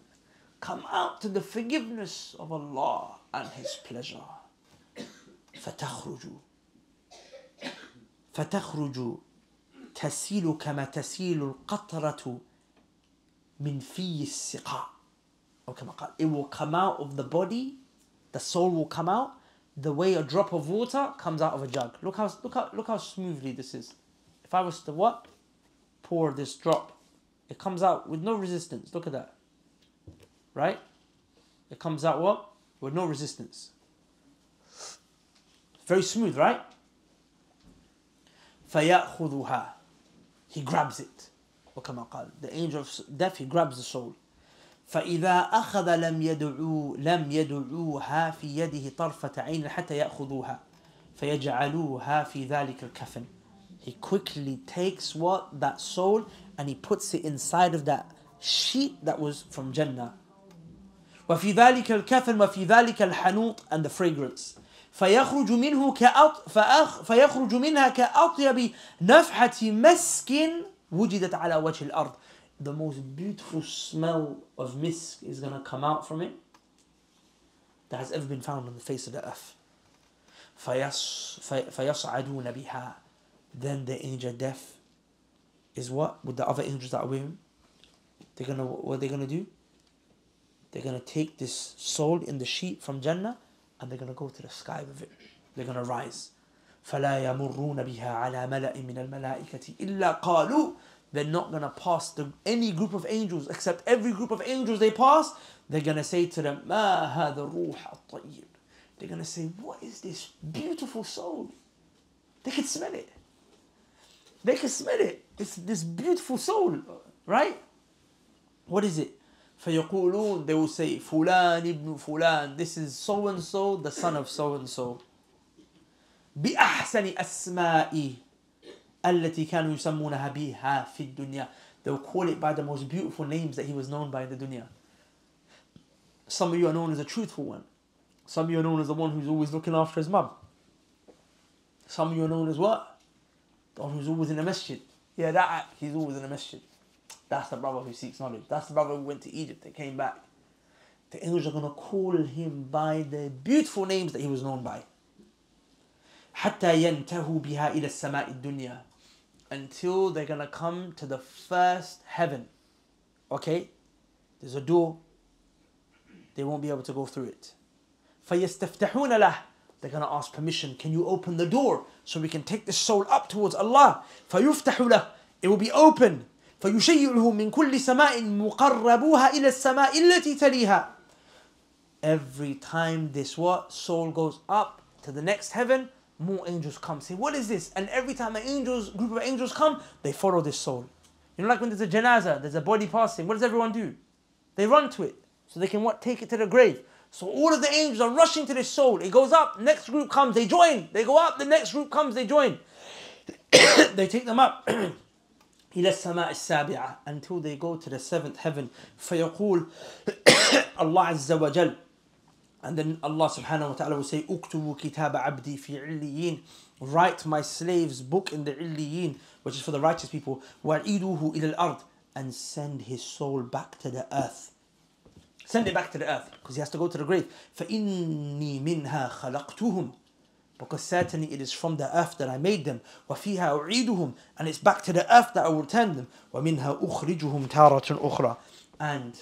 come out to the forgiveness of Allah and His pleasure فتخرج فتخرج تسيل كما تسيل القطرة من في السقاء أو كما قال it will come out of the body the soul will come out the way a drop of water comes out of a jug look how look how look how smoothly this is if I was to what pour this drop it comes out with no resistance look at that right it comes out what with no resistance very smooth right فيأخذها he grabs it وكما قال the angel of death he grabs the soul فإذا أخذ لم يدعو لم يدعوها في يده طرفة عين حتى يأخذوها فيجعلوها في ذلك الكفن he quickly takes what that soul and he puts it inside of that sheet that was from Jannah وفي ذلك الكفن وفي ذلك الحنوط and the fragrance فيخرج منه كأط فأخ فيخرج منها كأطيب نفحة مسك وجدت على وجه الأرض the most beautiful smell of misk is to come out from it that has ever been found on the face of the earth فيص فيصعدون بها then the angel death is what with the other angels that are with him they're gonna what they're gonna do they're gonna take this soul in the sheet from Jannah and they're gonna go to the sky with it they're gonna rise فلا يمرون بها على ملأ من الملائكة إلا قالوا they're not gonna pass the, any group of angels except every group of angels they pass they're gonna say to them ما هذا الروح الطيب they're gonna say what is this beautiful soul they can smell it they can smell it it's this beautiful soul right what is it فيقولون they will say فلان ابن فلان this is so and so the son of so and so بأحسن أسماء التي كانوا يسمونها بها في الدنيا they will call it by the most beautiful names that he was known by in the dunya some of you are known as a truthful one some of you are known as the one who's always looking after his mum some of you are known as what the one who's always in the masjid yeah that he's always in the masjid that's the brother who seeks knowledge that's the brother who went to Egypt that came back the angels are going to call him by the beautiful names that he was known by حتى ينتهوا بها إلى السماء الدنيا until they're gonna come to the first heaven. Okay? There's a door. They won't be able to go through it. فَيَسْتَفْتَحُونَ لَهُ They're going to ask permission. Can you open the door so we can take this soul up towards Allah? فَيُفْتَحُ لَهُ It will be open. فَيُشَيِّعُهُ مِنْ كُلِّ سَمَاءٍ مُقَرَّبُوهَا إِلَى السَّمَاءِ الَّتِي تَلِيهَا Every time this what? Soul goes up to the next heaven, more angels come. Say, what is this? And every time an angels, group of angels come, they follow this soul. You know, like when there's a janaza, there's a body passing, what does everyone do? They run to it. So they can what? Take it to the grave. So all of the angels are rushing to this soul. It goes up, next group comes, they join. They go up, the next group comes, they join. they take them up. إلى السماء السابعة until they go to the seventh heaven فيقول Allah عز وجل and then Allah subhanahu wa ta'ala will say اكتبوا كتاب عبدي في عليين write my slave's book in the عليين which is for the righteous people وعيدوه إلى الأرض and send his soul back to the earth send it back to the earth because he has to go to the grave فإني منها خلقتهم because certainly it is from the earth that I made them وفيها أعيدهم and it's back to the earth that I will return them ومنها أخرجهم تارة أخرى and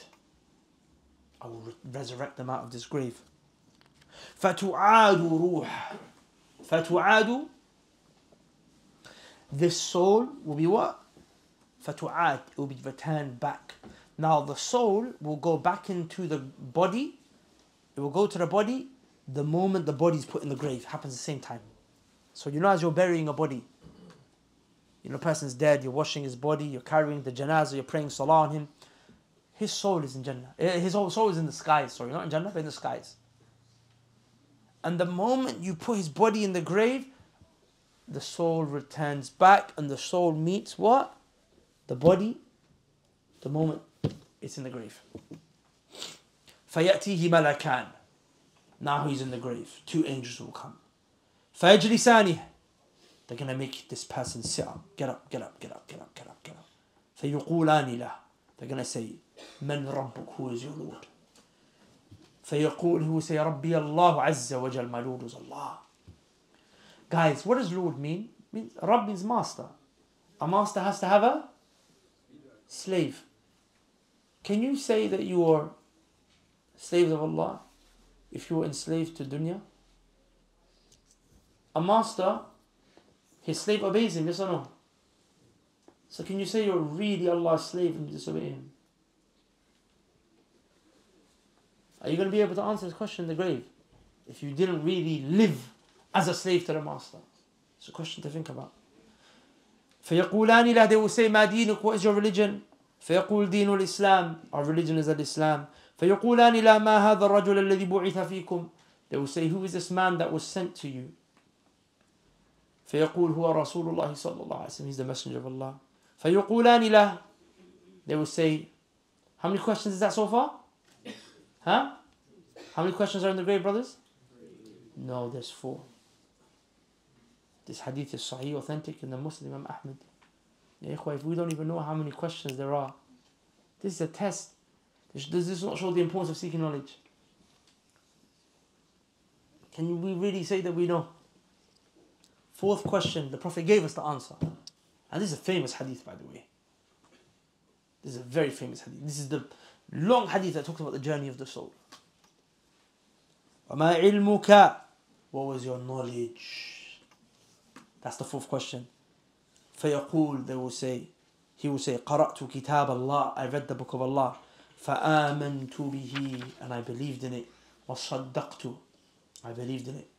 I will re- resurrect them out of this grave فتعاد روح فتعاد this soul will be what فتعاد it will be returned back now the soul will go back into the body it will go to the body the moment the body is put in the grave happens at the same time so you know as you're burying a body you know a person's dead you're washing his body you're carrying the janazah you're praying salah on him his soul is in jannah Eh, his whole soul is in the skies sorry not in jannah but in the skies and the moment you put his body in the grave the soul returns back and the soul meets what the body the moment it's in the grave فيأتيه ملكان now he's in the grave two angels will come فيجلسانه they're gonna make this person sit up get up get up get up get up get up get up فيقولان له they're gonna say من ربك who is your Lord فيقول he will say ربي الله عز وجل my Lord is Allah guys what does Lord mean means Rabb means master a master has to have a slave can you say that you are slaves of Allah if you were enslaved to dunya? A master, his slave obeys him, yes or no? So can you say you're really Allah's slave and disobey him? Are you going to be able to answer this question in the grave if you didn't really live as a slave to the master? It's a question to think about. فيقولان له they will say ما دينك what is your religion فيقول دين الإسلام our religion is الإسلام فيقولان لا ما هذا الرجل الذي بعث فيكم they will say who is this man that was sent to you فيقول هو رسول الله صلى الله عليه وسلم he's the messenger of Allah فيقولان له they will say how many questions is that so far huh how many questions are in the grave brothers no there's four this hadith is sahih authentic in the Muslim Imam Ahmad Ya ikhwa, if we don't even know how many questions there are this is a test does does this not show the importance of seeking knowledge? Can we really say that we know? Fourth question, the Prophet gave us the answer. And this is a famous hadith, by the way. This is a very famous hadith. This is the long hadith that talks about the journey of the soul. وَمَا عِلْمُكَ What was your knowledge? That's the fourth question. فيقول, they will say, he will say, قرأت كتاب الله, I read the book of Allah. فآمنت به and I believed in it وصدقت I believed in it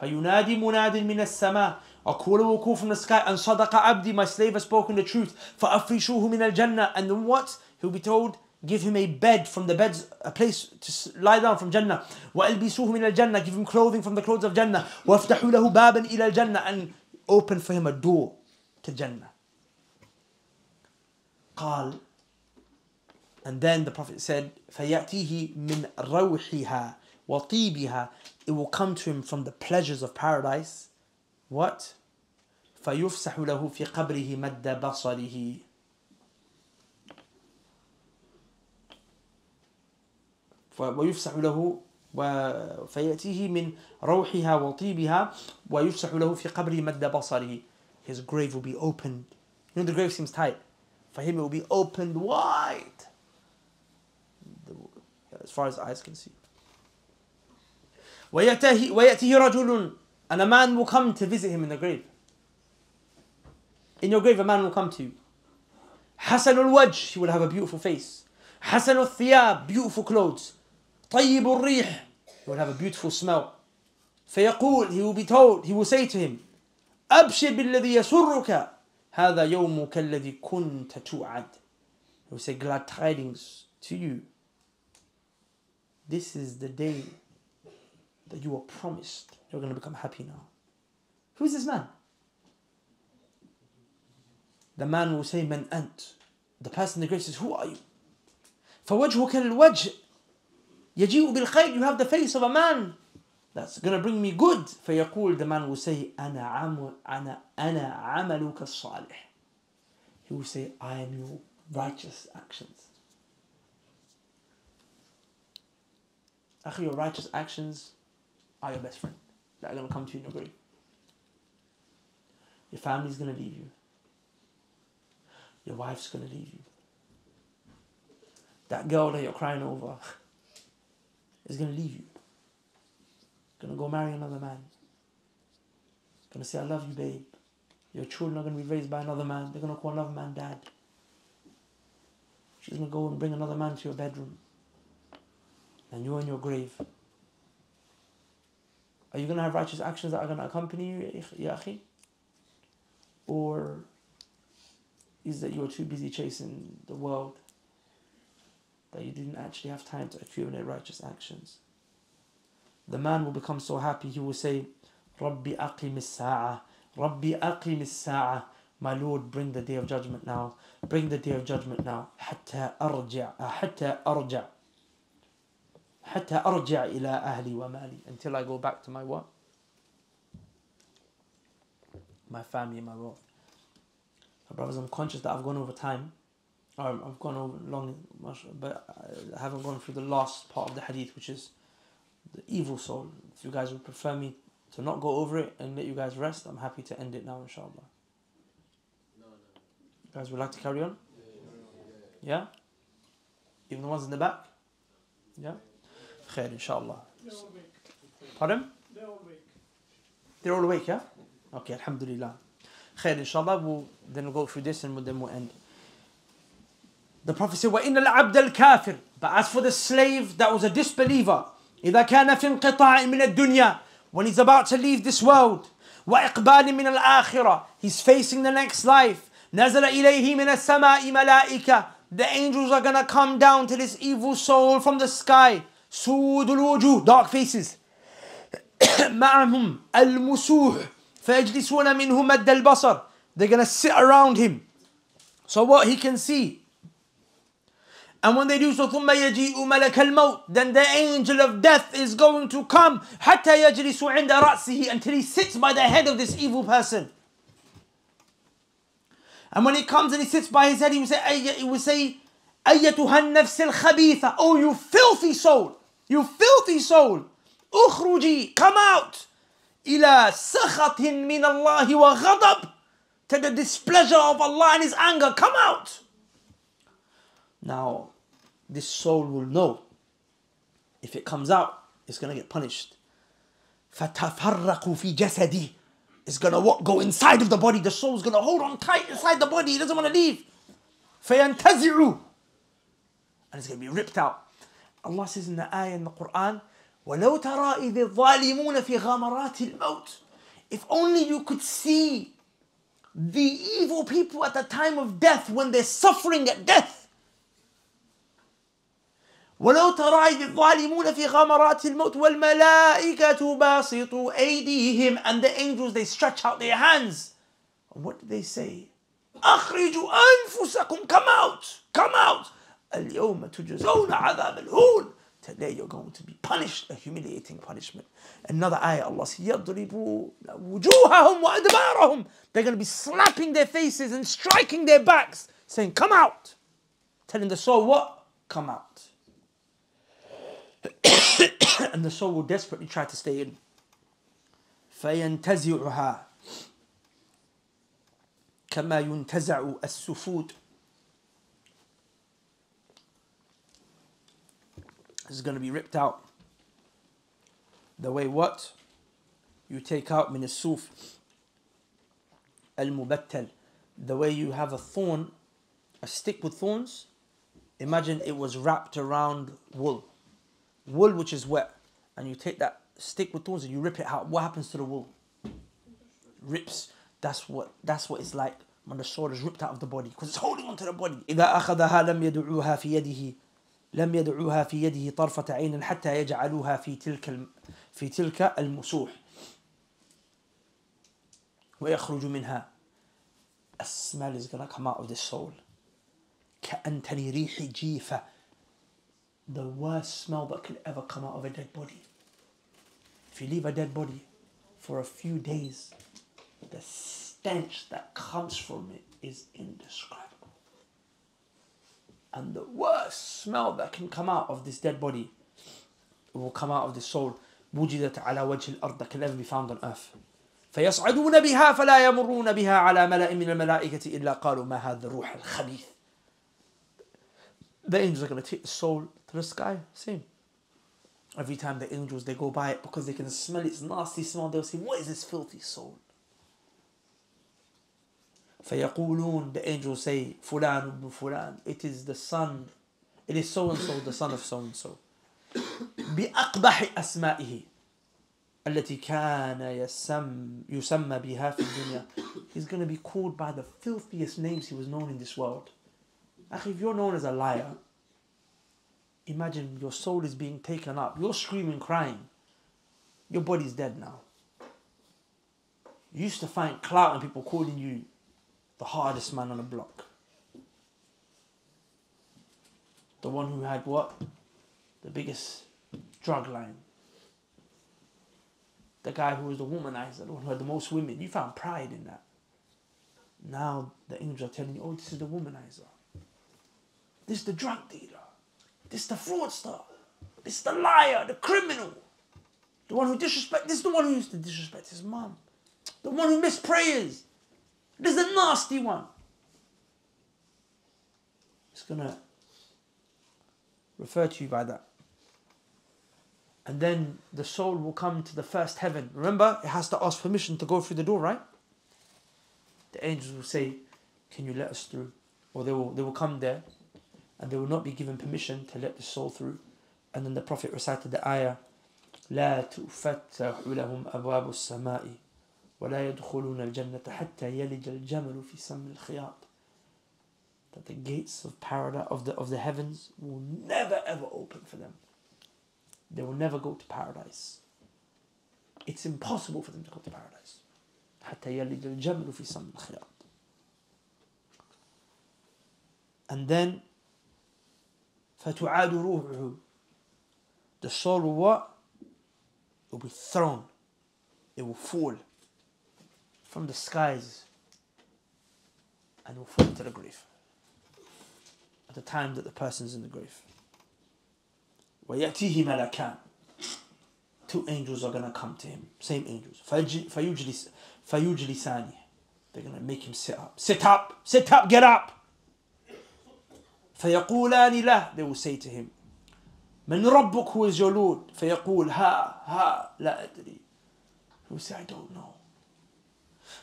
فينادي مناد من السماء will call from the sky and صدق عبدي my slave has spoken the truth فأفرشوه من الجنة and then what? He'll be told give him a bed from the beds a place to lie down from Jannah وألبسوه من الجنة give him clothing from the clothes of Jannah وافتحوا له بابا إلى الجنة and open for him a door to Jannah قال And then the Prophet said, فَيَأْتِيهِ مِنْ رَوْحِهَا وَطِيبِهَا It will come to him from the pleasures of paradise. What? فَيُفْسَحُ لَهُ فِي قَبْرِهِ مَدَّ بَصَرِهِ ف- ويفسح له و- فيأتيه من روحها وطيبها ويفسح له في قبره مد بصره His grave will be opened. You know the grave seems tight. For him it will be opened wide. as far as eyes can see. ويأتيه, ويأتيه رجل and a man will come to visit him in the grave. In your grave, a man will come to you. حسن الوجه, he will have a beautiful face. حسن الثياب, beautiful clothes. طيب الريح, he will have a beautiful smell. فيقول, he will be told, he will say to him, أبشر بالذي يسرك هذا يومك الذي كنت توعد. He will say, glad tidings to you. This is the day that you were promised. You're going to become happy now. Who is this man? The man will say, Man ant. The person in the grave says, Who are you? فوجهك الوجه يجيء بالخير You have the face of a man that's going to bring me good. فيقول the man will say أنا عم أنا أنا عملك الصالح. He will say, I am your righteous actions. Akhi, your righteous actions are your best friend that are going to come to you in your grave. Your family's going to leave you. Your wife's going to leave you. That girl that you're crying over is going to leave you. Going to go marry another man. Going to say, I love you, babe. Your children are going to be raised by another man. They're going to call another man dad. She's going to go and bring another man to your bedroom And you're in your grave. Are you going to have righteous actions that are going to accompany you, ya akhi? Or is that you're too busy chasing the world that you didn't actually have time to accumulate righteous actions? The man will become so happy, he will say, Rabbi aqim as-sa'a, Rabbi aqim as-sa'a, my Lord, bring the day of judgment now. Bring the day of judgment now. حتى أرجع حتى أرجع حتى أرجع إلى أهلي ومالي until I go back to my what? My family, my wealth. My brothers, I'm conscious that I've gone over time. Or I've gone over long, much, but I haven't gone through the last part of the hadith, which is the evil soul. If you guys would prefer me to not go over it and let you guys rest, I'm happy to end it now, inshallah. You guys would like to carry on? Yeah? Even the ones in the back? Yeah? Khair, inshallah. Pardon? They're all weak. They're all awake, yeah? Okay, alhamdulillah. Khair, inshallah, we'll, then we'll go through this and then we'll end. The Prophet said, وَإِنَّ الْعَبْدَ الْكَافِرِ But as for the slave that was a disbeliever, إِذَا كَانَ فِي انْقِطَاعٍ مِنَ الدُّنْيا When he's about to leave this world, وَإِقْبَالٍ مِنَ الْآخِرَةِ He's facing the next life. نَزَلَ إِلَيْهِ مِنَ السَّمَاءِ مَلَائِكَةً The angels are gonna come down to this evil soul from the sky. سود الوجوه, dark faces. معهم المسوح فيجلسون منه مد البصر they're gonna sit around him so what he can see and when they do so ثم يجيء ملك الموت then the angel of death is going to come حتى يجلس عند رأسه until he sits by the head of this evil person and when he comes and he sits by his head he will say he will say أيتها النفس الخبيثة oh you filthy soul you filthy soul اخرجي come out إلى سخط من الله وغضب to the displeasure of Allah and His anger come out now this soul will know if it comes out it's going to get punished فتفرق في جسدي it's going to what, go inside of the body the soul's going to hold on tight inside the body it doesn't want to leave فينتزع and it's going to be ripped out Allah says in the ayah in the Quran ولو ترى إذ الظالمون في غمرات الموت if only you could see the evil people at the time of death when they're suffering at death ولو ترى إذ الظالمون في غمرات الموت والملائكة باسطوا أيديهم and the angels they stretch out their hands and what do they say أخرجوا أنفسكم come out come out اليوم تجزون عذاب الهون Today you're going to be punished a humiliating punishment. Another ayah Allah says يضربوا وجوههم وأدبارهم They're going to be slapping their faces and striking their backs saying come out telling the soul what? Come out. and the soul will desperately try to stay in. فينتزعها كما ينتزع السفود is going to be ripped out. The way what? You take out min suf al-mubattal. The way you have a thorn, a stick with thorns, imagine it was wrapped around wool. Wool which is wet. And you take that stick with thorns and you rip it out. What happens to the wool? Rips. That's what that's what it's like when the sword is ripped out of the body because it's holding onto the body. إذا أخذها لم يدعوها في يده لم يدعوها في يده طرفة عين حتى يجعلوها في تلك. في تلك المسوح ويخرج منها a smell is gonna come out of the soul ريح جيفة the worst smell that could ever come out of a dead body if you leave a dead body for a few days the stench that comes from it is indescribable and the worst smell that can come out of this dead body will come out of the soul وجدت على وجه الأرض that can never be found on earth فيصعدون بها فلا يمرون بها على ملأ من الملائكة إلا قالوا ما هذا الروح الخبيث The angels are going to take the soul to the sky, same. Every time the angels they go by it because they can smell its nasty smell, they'll say, What is this filthy soul? فيقولون the angels say فلان ابن فلان it is the son it is so and so the son of so and so بأقبح أسمائه التي كان يسم يسمى بها في الدنيا he's going to be called by the filthiest names he was known in this world Akhi, if you're known as a liar imagine your soul is being taken up you're screaming crying your body's dead now you used to find clout and people calling you the hardest man on the block. The one who had what? The biggest drug line. The guy who was the womanizer, the one who had the most women. You found pride in that. Now the angels are telling you, oh, this is the womanizer. This is the drug dealer. This is the fraudster. This is the liar, the criminal. The one who disrespect. This is the one who used to disrespect his mom. The one who missed prayers. This is a nasty one. It's going to refer to you by that. And then the soul will come to the first heaven. Remember, it has to ask permission to go through the door, right? The angels will say, Can you let us through? Or they will, they will come there and they will not be given permission to let the soul through. And then the Prophet recited the ayah, لا تفتح لهم أبواب السماء ولا يدخلون الجنة حتى يلج الجمل في سم الخياط that the gates of paradise of the of the heavens will never ever open for them they will never go to paradise it's impossible for them to go to paradise حتى يلج الجمل في سم الخياط and then فتعاد روحه the soul will what? It will be thrown. It will fall from the skies and will fall into the grave at the time that the person's in the grave. وَيَأْتِيهِ مَلَكَانِ Two angels are going to come to him. Same angels. فَيُجْلِسَانِ They're going to make him sit up. Sit up! Sit up! Get up! فيقولان له They will say to him من ربك who is your Lord فيقول ها ها لا أدري He will say I don't know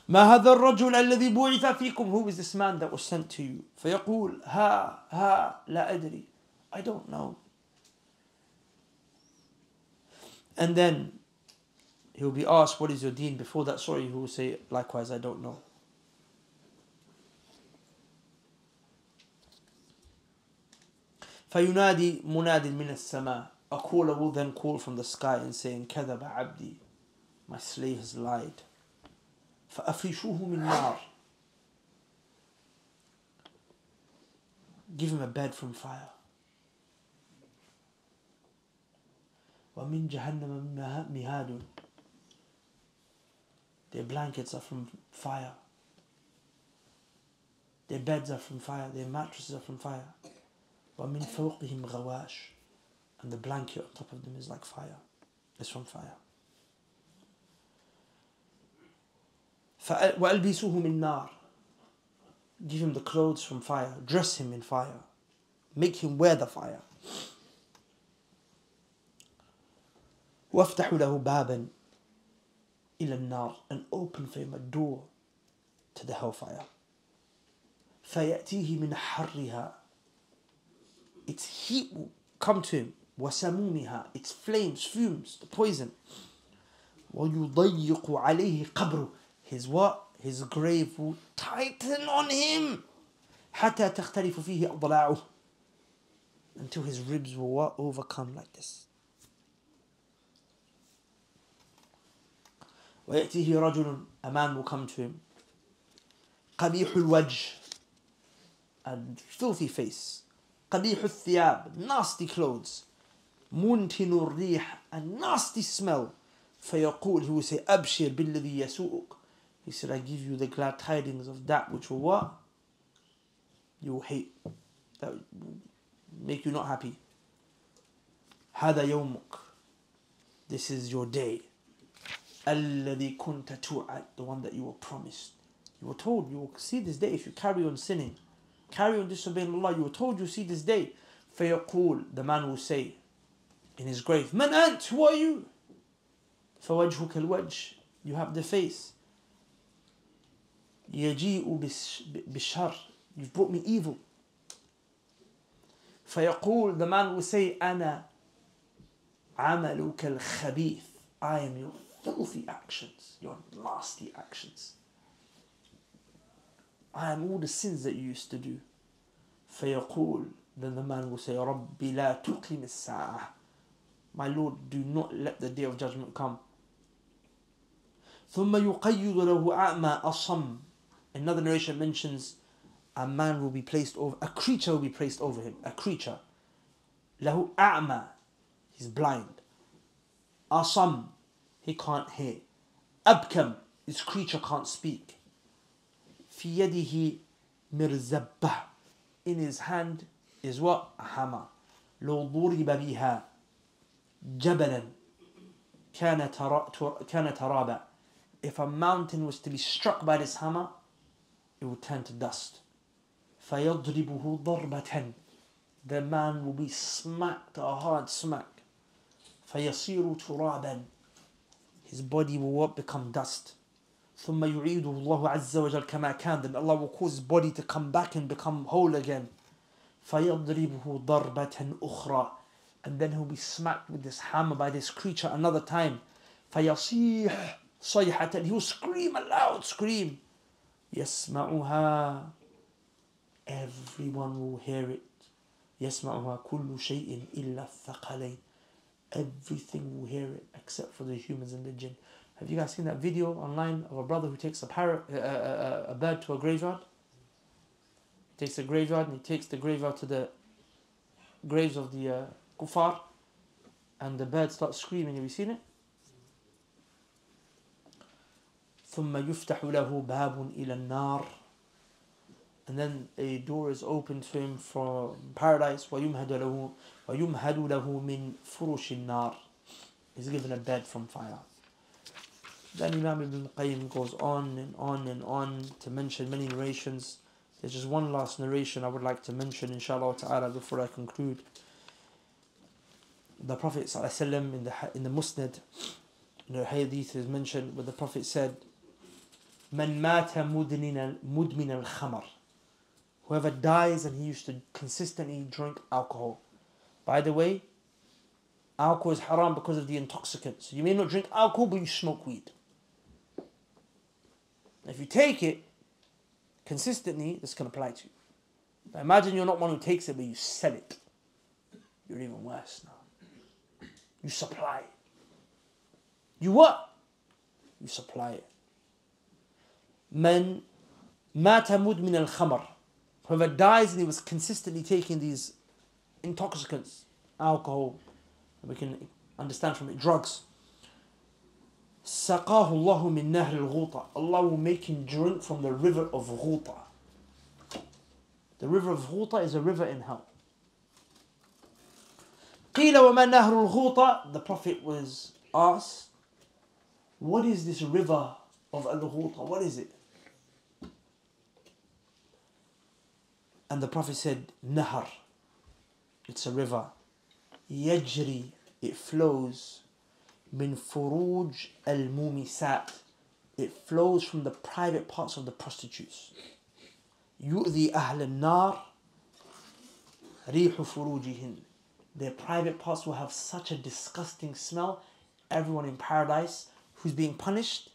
ما هذا الرجل الذي بعث فيكم Who is this man that was sent to you فيقول ها ها لا أدري I don't know And then he will be asked what is your deen before that story he will say likewise I don't know فينادي مناد من السماء A caller will then call from the sky and saying كذب عبدي My slave has lied فأفرشوه من نار Give him a bed from fire ومن جهنم مهاد Their blankets are from fire Their beds are from fire Their mattresses are from fire وَمِن فَوْقِهِمْ غَوَاشٍ And the blanket on top of them is like fire. It's from fire. وَأَلْبِسُوهُ مِن نَارٍ Give him the clothes from fire. Dress him in fire. Make him wear the fire. وافتح له بابا إلى النار and open for him a door to the hellfire فيأتيه من حرها its heat will come to him وسمومها its flames fumes the poison ويضيق عليه قبره his what his grave will tighten on him حتى تختلف فيه أضلاعه until his ribs will what? overcome like this ويأتيه رجل a man will come to him قبيح الوجه a filthy face قبيح الثياب nasty clothes منتن الريح a nasty smell فيقول he will say أبشر بالذي يسوءك he said I give you the glad tidings of that which will what you will hate that will make you not happy هذا يومك this is your day الذي كنت توعد the one that you were promised you were told you will see this day if you carry on sinning carry on disobeying Allah you were told you see this day فيقول the man will say in his grave من أنت who are you فوجهك الوجه you have the face يجيء بالش- بالشر you've brought me evil فيقول the man will say أنا عملك الخبيث I am your filthy actions your nasty actions I am all the sins that you used to do فيقول then the man will say رب لا تقم الساعة My Lord do not let the day of judgment come ثم يقيد له أعمى أصم Another narration mentions a man will be placed over, a creature will be placed over him, a creature. له أعمى, he's blind. أصم, he can't hear. أبكم, this creature can't speak. في يده مرزبة, in his hand is what? A hammer. لو ضرب بها جبلا كان ترا كان ترابا. If a mountain was to be struck by this hammer, it will turn to dust. فيضربه ضربة The man will be smacked a hard smack. فيصير ترابا His body will what? become dust. ثم يعيده الله عز وجل كما كان Then Allah will cause his body to come back and become whole again. فيضربه ضربة أخرى And then he'll be smacked with this hammer by this creature another time. فيصيح صيحة He will scream a loud scream. يسمعها everyone will hear it يسمعها كل شيء إلا الثقلين everything will hear it except for the humans and the jinn have you guys seen that video online of a brother who takes a parrot uh, uh, uh, a bird to a graveyard he takes a graveyard and he takes the graveyard to the graves of the uh, kuffar and the bird starts screaming have you seen it ثم يفتح له باب إلى النار and then a door is opened to him from paradise ويمهد له ويمهد له من فرش النار he's given a bed from fire then Imam Ibn Qayyim goes on and on and on to mention many narrations there's just one last narration I would like to mention inshallah ta'ala before I conclude the Prophet ﷺ in the in the Musnad in the hadith is mentioned where the Prophet said من مات مدمن مدمن الخمر Whoever dies and he used to consistently drink alcohol. By the way, alcohol is haram because of the intoxicants. So you may not drink alcohol, but you smoke weed. If you take it consistently, this can apply to you. Now imagine you're not one who takes it, but you sell it. You're even worse now. You supply it. You what? You supply it. من مات مدمن الخمر Whoever dies and he was consistently taking these intoxicants, alcohol, we can understand from it, drugs. سقاه الله من نهر الغوطة. Allah will make him drink from the river of Ghuta. The river of Ghuta is a river in hell. قيل وما نهر الغوطة? The Prophet was asked, what is this river of Al-Ghuta? What is it? And the Prophet said, Nahar, it's a river. Yajri, it flows. Min furuj al mumisat, it flows from the private parts of the prostitutes. Yu'di ahl al-nar, rihu furujihin. Their private parts will have such a disgusting smell. Everyone in paradise who's being punished,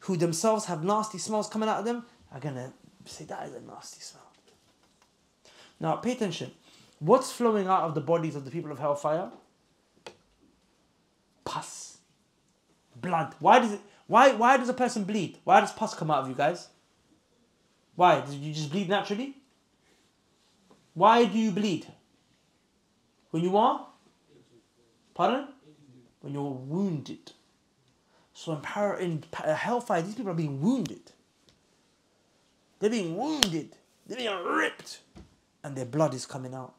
who themselves have nasty smells coming out of them, are going to say, that is a nasty smell now pay attention. What's flowing out of the bodies of the people of hellfire? Pus. Blood. Why does it why why does a person bleed? Why does pus come out of you guys? Why? Did you just bleed naturally? Why do you bleed? When you are? Pardon? When you're wounded. So in, para, in uh, hellfire these people are being wounded. They're being wounded. They're being ripped and their blood is coming out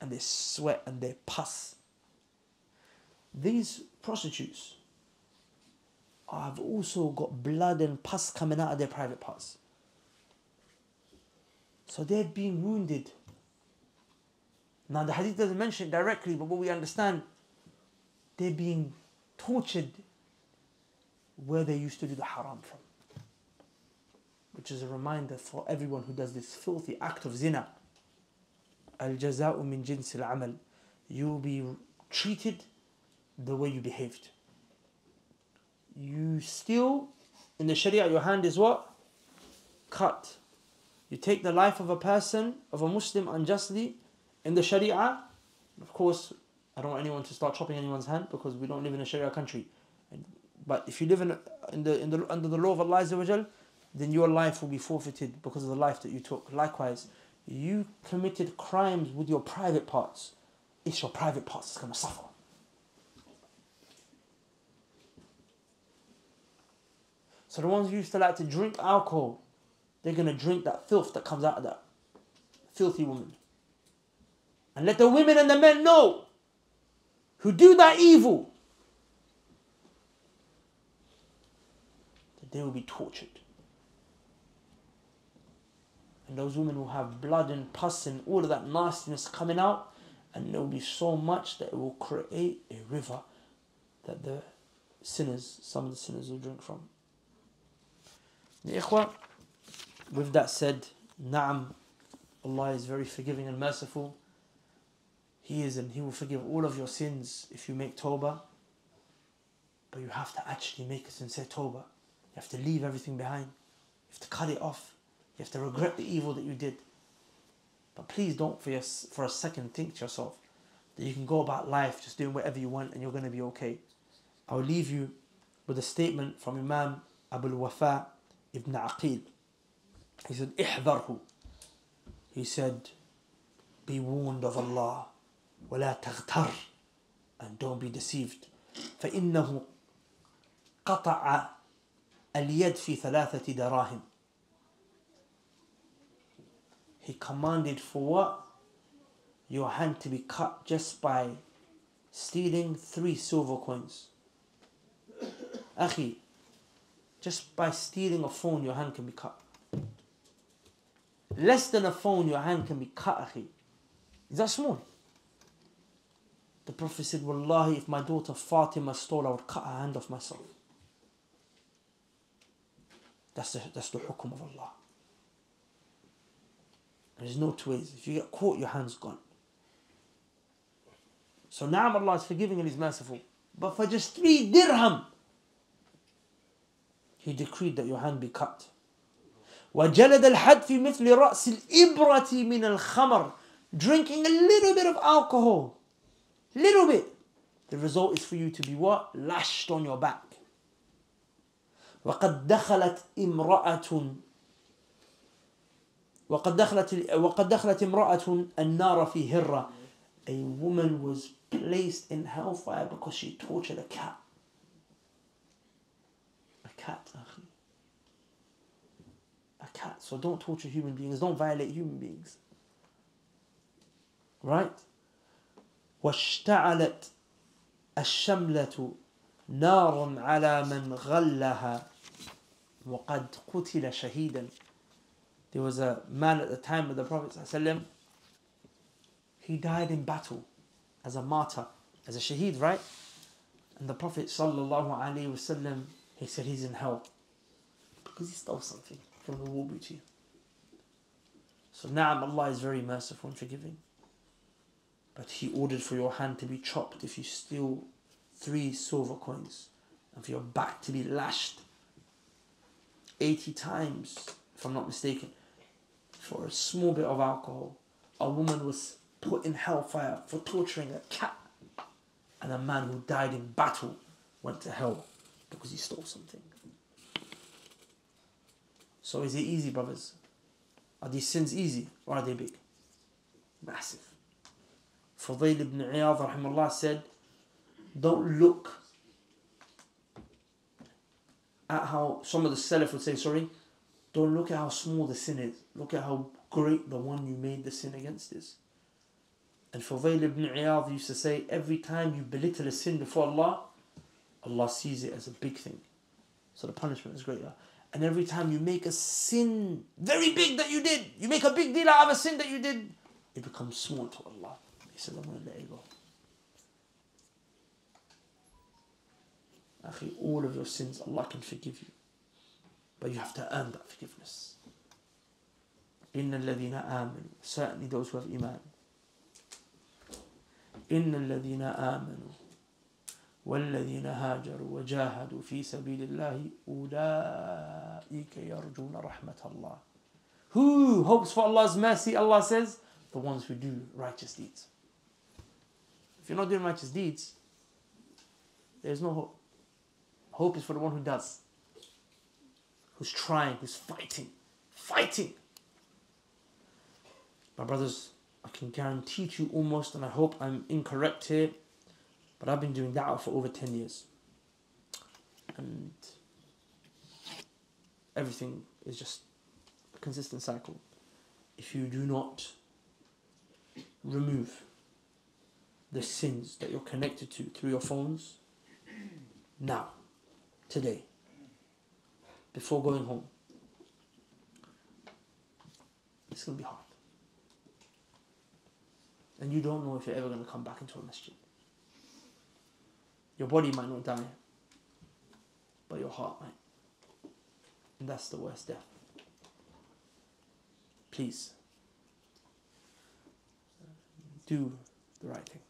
and their sweat and their pus these prostitutes have also got blood and pus coming out of their private parts. So they're being wounded. Now the hadith doesn't mention it directly, but what we understand, they're being tortured where they used to do the haram from. Which is a reminder for everyone who does this filthy act of zina. Al jaza'u min jinsil amal. You will be treated the way you behaved. You steal, in the Sharia, your hand is what? Cut. You take the life of a person, of a Muslim unjustly, in the Sharia. Of course, I don't want anyone to start chopping anyone's hand because we don't live in a Sharia country. But if you live in, in the, in the, under the law of Allah then your life will be forfeited because of the life that you took. Likewise, you committed crimes with your private parts. It's your private parts that's going to suffer. So the ones who used to like to drink alcohol, they're gonna drink that filth that comes out of that filthy woman. And let the women and the men know who do that evil that they will be tortured. And those women will have blood and pus and all of that nastiness coming out, and there will be so much that it will create a river that the sinners, some of the sinners will drink from. With that said, Na'am, Allah is very forgiving and merciful. He is and He will forgive all of your sins if you make tawbah. But you have to actually make a sincere tawbah. You have to leave everything behind. You have to cut it off. You have to regret the evil that you did. But please don't for, your, for a second think to yourself that you can go about life just doing whatever you want and you're going to be okay. I'll leave you with a statement from Imam Abu al-Wafa ibn Aqil. He said, احذره. He said, be warned of Allah. ولا تغتر. And don't be deceived. فإنه قطع اليد في ثلاثة دراهم. He commanded for what? Your hand to be cut just by stealing three silver coins. Akhi, just by stealing a phone, your hand can be cut. Less than a phone, your hand can be cut, akhi. Is that small? The Prophet said, Wallahi, if my daughter Fatima stole, I would cut her hand off myself. That's the, that's the hukum of Allah. There's no two ways. If you get caught, your hand's gone. So now Allah is forgiving and He's merciful. But for just three dirham, He decreed that your hand be cut. وجلد الحد في مثل رأس الإبرة من الخمر drinking a little bit of alcohol little bit the result is for you to be what lashed on your back وقد دخلت امرأة وقد دخلت وقد دخلت امرأة النار في هرة a woman was placed in hellfire because she tortured a cat a cat أخي a cat. So don't torture human beings, don't violate human beings. Right? واشتعلت الشملة نار على من غلها وقد قتل شهيدا There was a man at the time of the Prophet ﷺ, he died in battle as a martyr, as a shaheed, right? And the Prophet wasallam, he said he's in hell because he stole something from the war booty. So na'am, Allah is very merciful and forgiving. But He ordered for your hand to be chopped if you steal three silver coins and for your back to be lashed 80 times, if I'm not mistaken, for a small bit of alcohol. A woman was put in hellfire for torturing a cat, and a man who died in battle went to hell because he stole something. So is it easy, brothers? Are these sins easy or are they big? Massive. Fudayl ibn Iyad rahimahullah said, don't look at how some of the Salaf would say, sorry, don't look at how small the sin is. Look at how great the one you made the sin against is. And Fudayl ibn Iyad used to say, every time you belittle a sin before Allah, Allah sees it as a big thing. So the punishment is greater. And every time you make a sin very big that you did, you make a big deal out of a sin that you did, it becomes small to Allah. He said, I'm going to let it go. Akhi, all of your sins, Allah can forgive you. But you have to earn that forgiveness. إِنَّ الَّذِينَ آمَنوا Certainly those who have iman. إِنَّ الَّذِينَ آمَنوا والذين هاجروا وجاهدوا في سبيل الله أولئك يرجون رحمة الله Who hopes for Allah's mercy? Allah says, the ones who do righteous deeds. If you're not doing righteous deeds, there's no hope. Hope is for the one who does, who's trying, who's fighting, fighting. My brothers, I can guarantee to you almost, and I hope I'm incorrect here, but I've been doing da'wah for over 10 years. And everything is just a consistent cycle. If you do not remove the sins that you're connected to through your phones, now, today, before going home, it's going to be hard. And you don't know if you're ever going to come back into a masjid. Your body might not die, but your heart might. And that's the worst death. Please, do the right thing.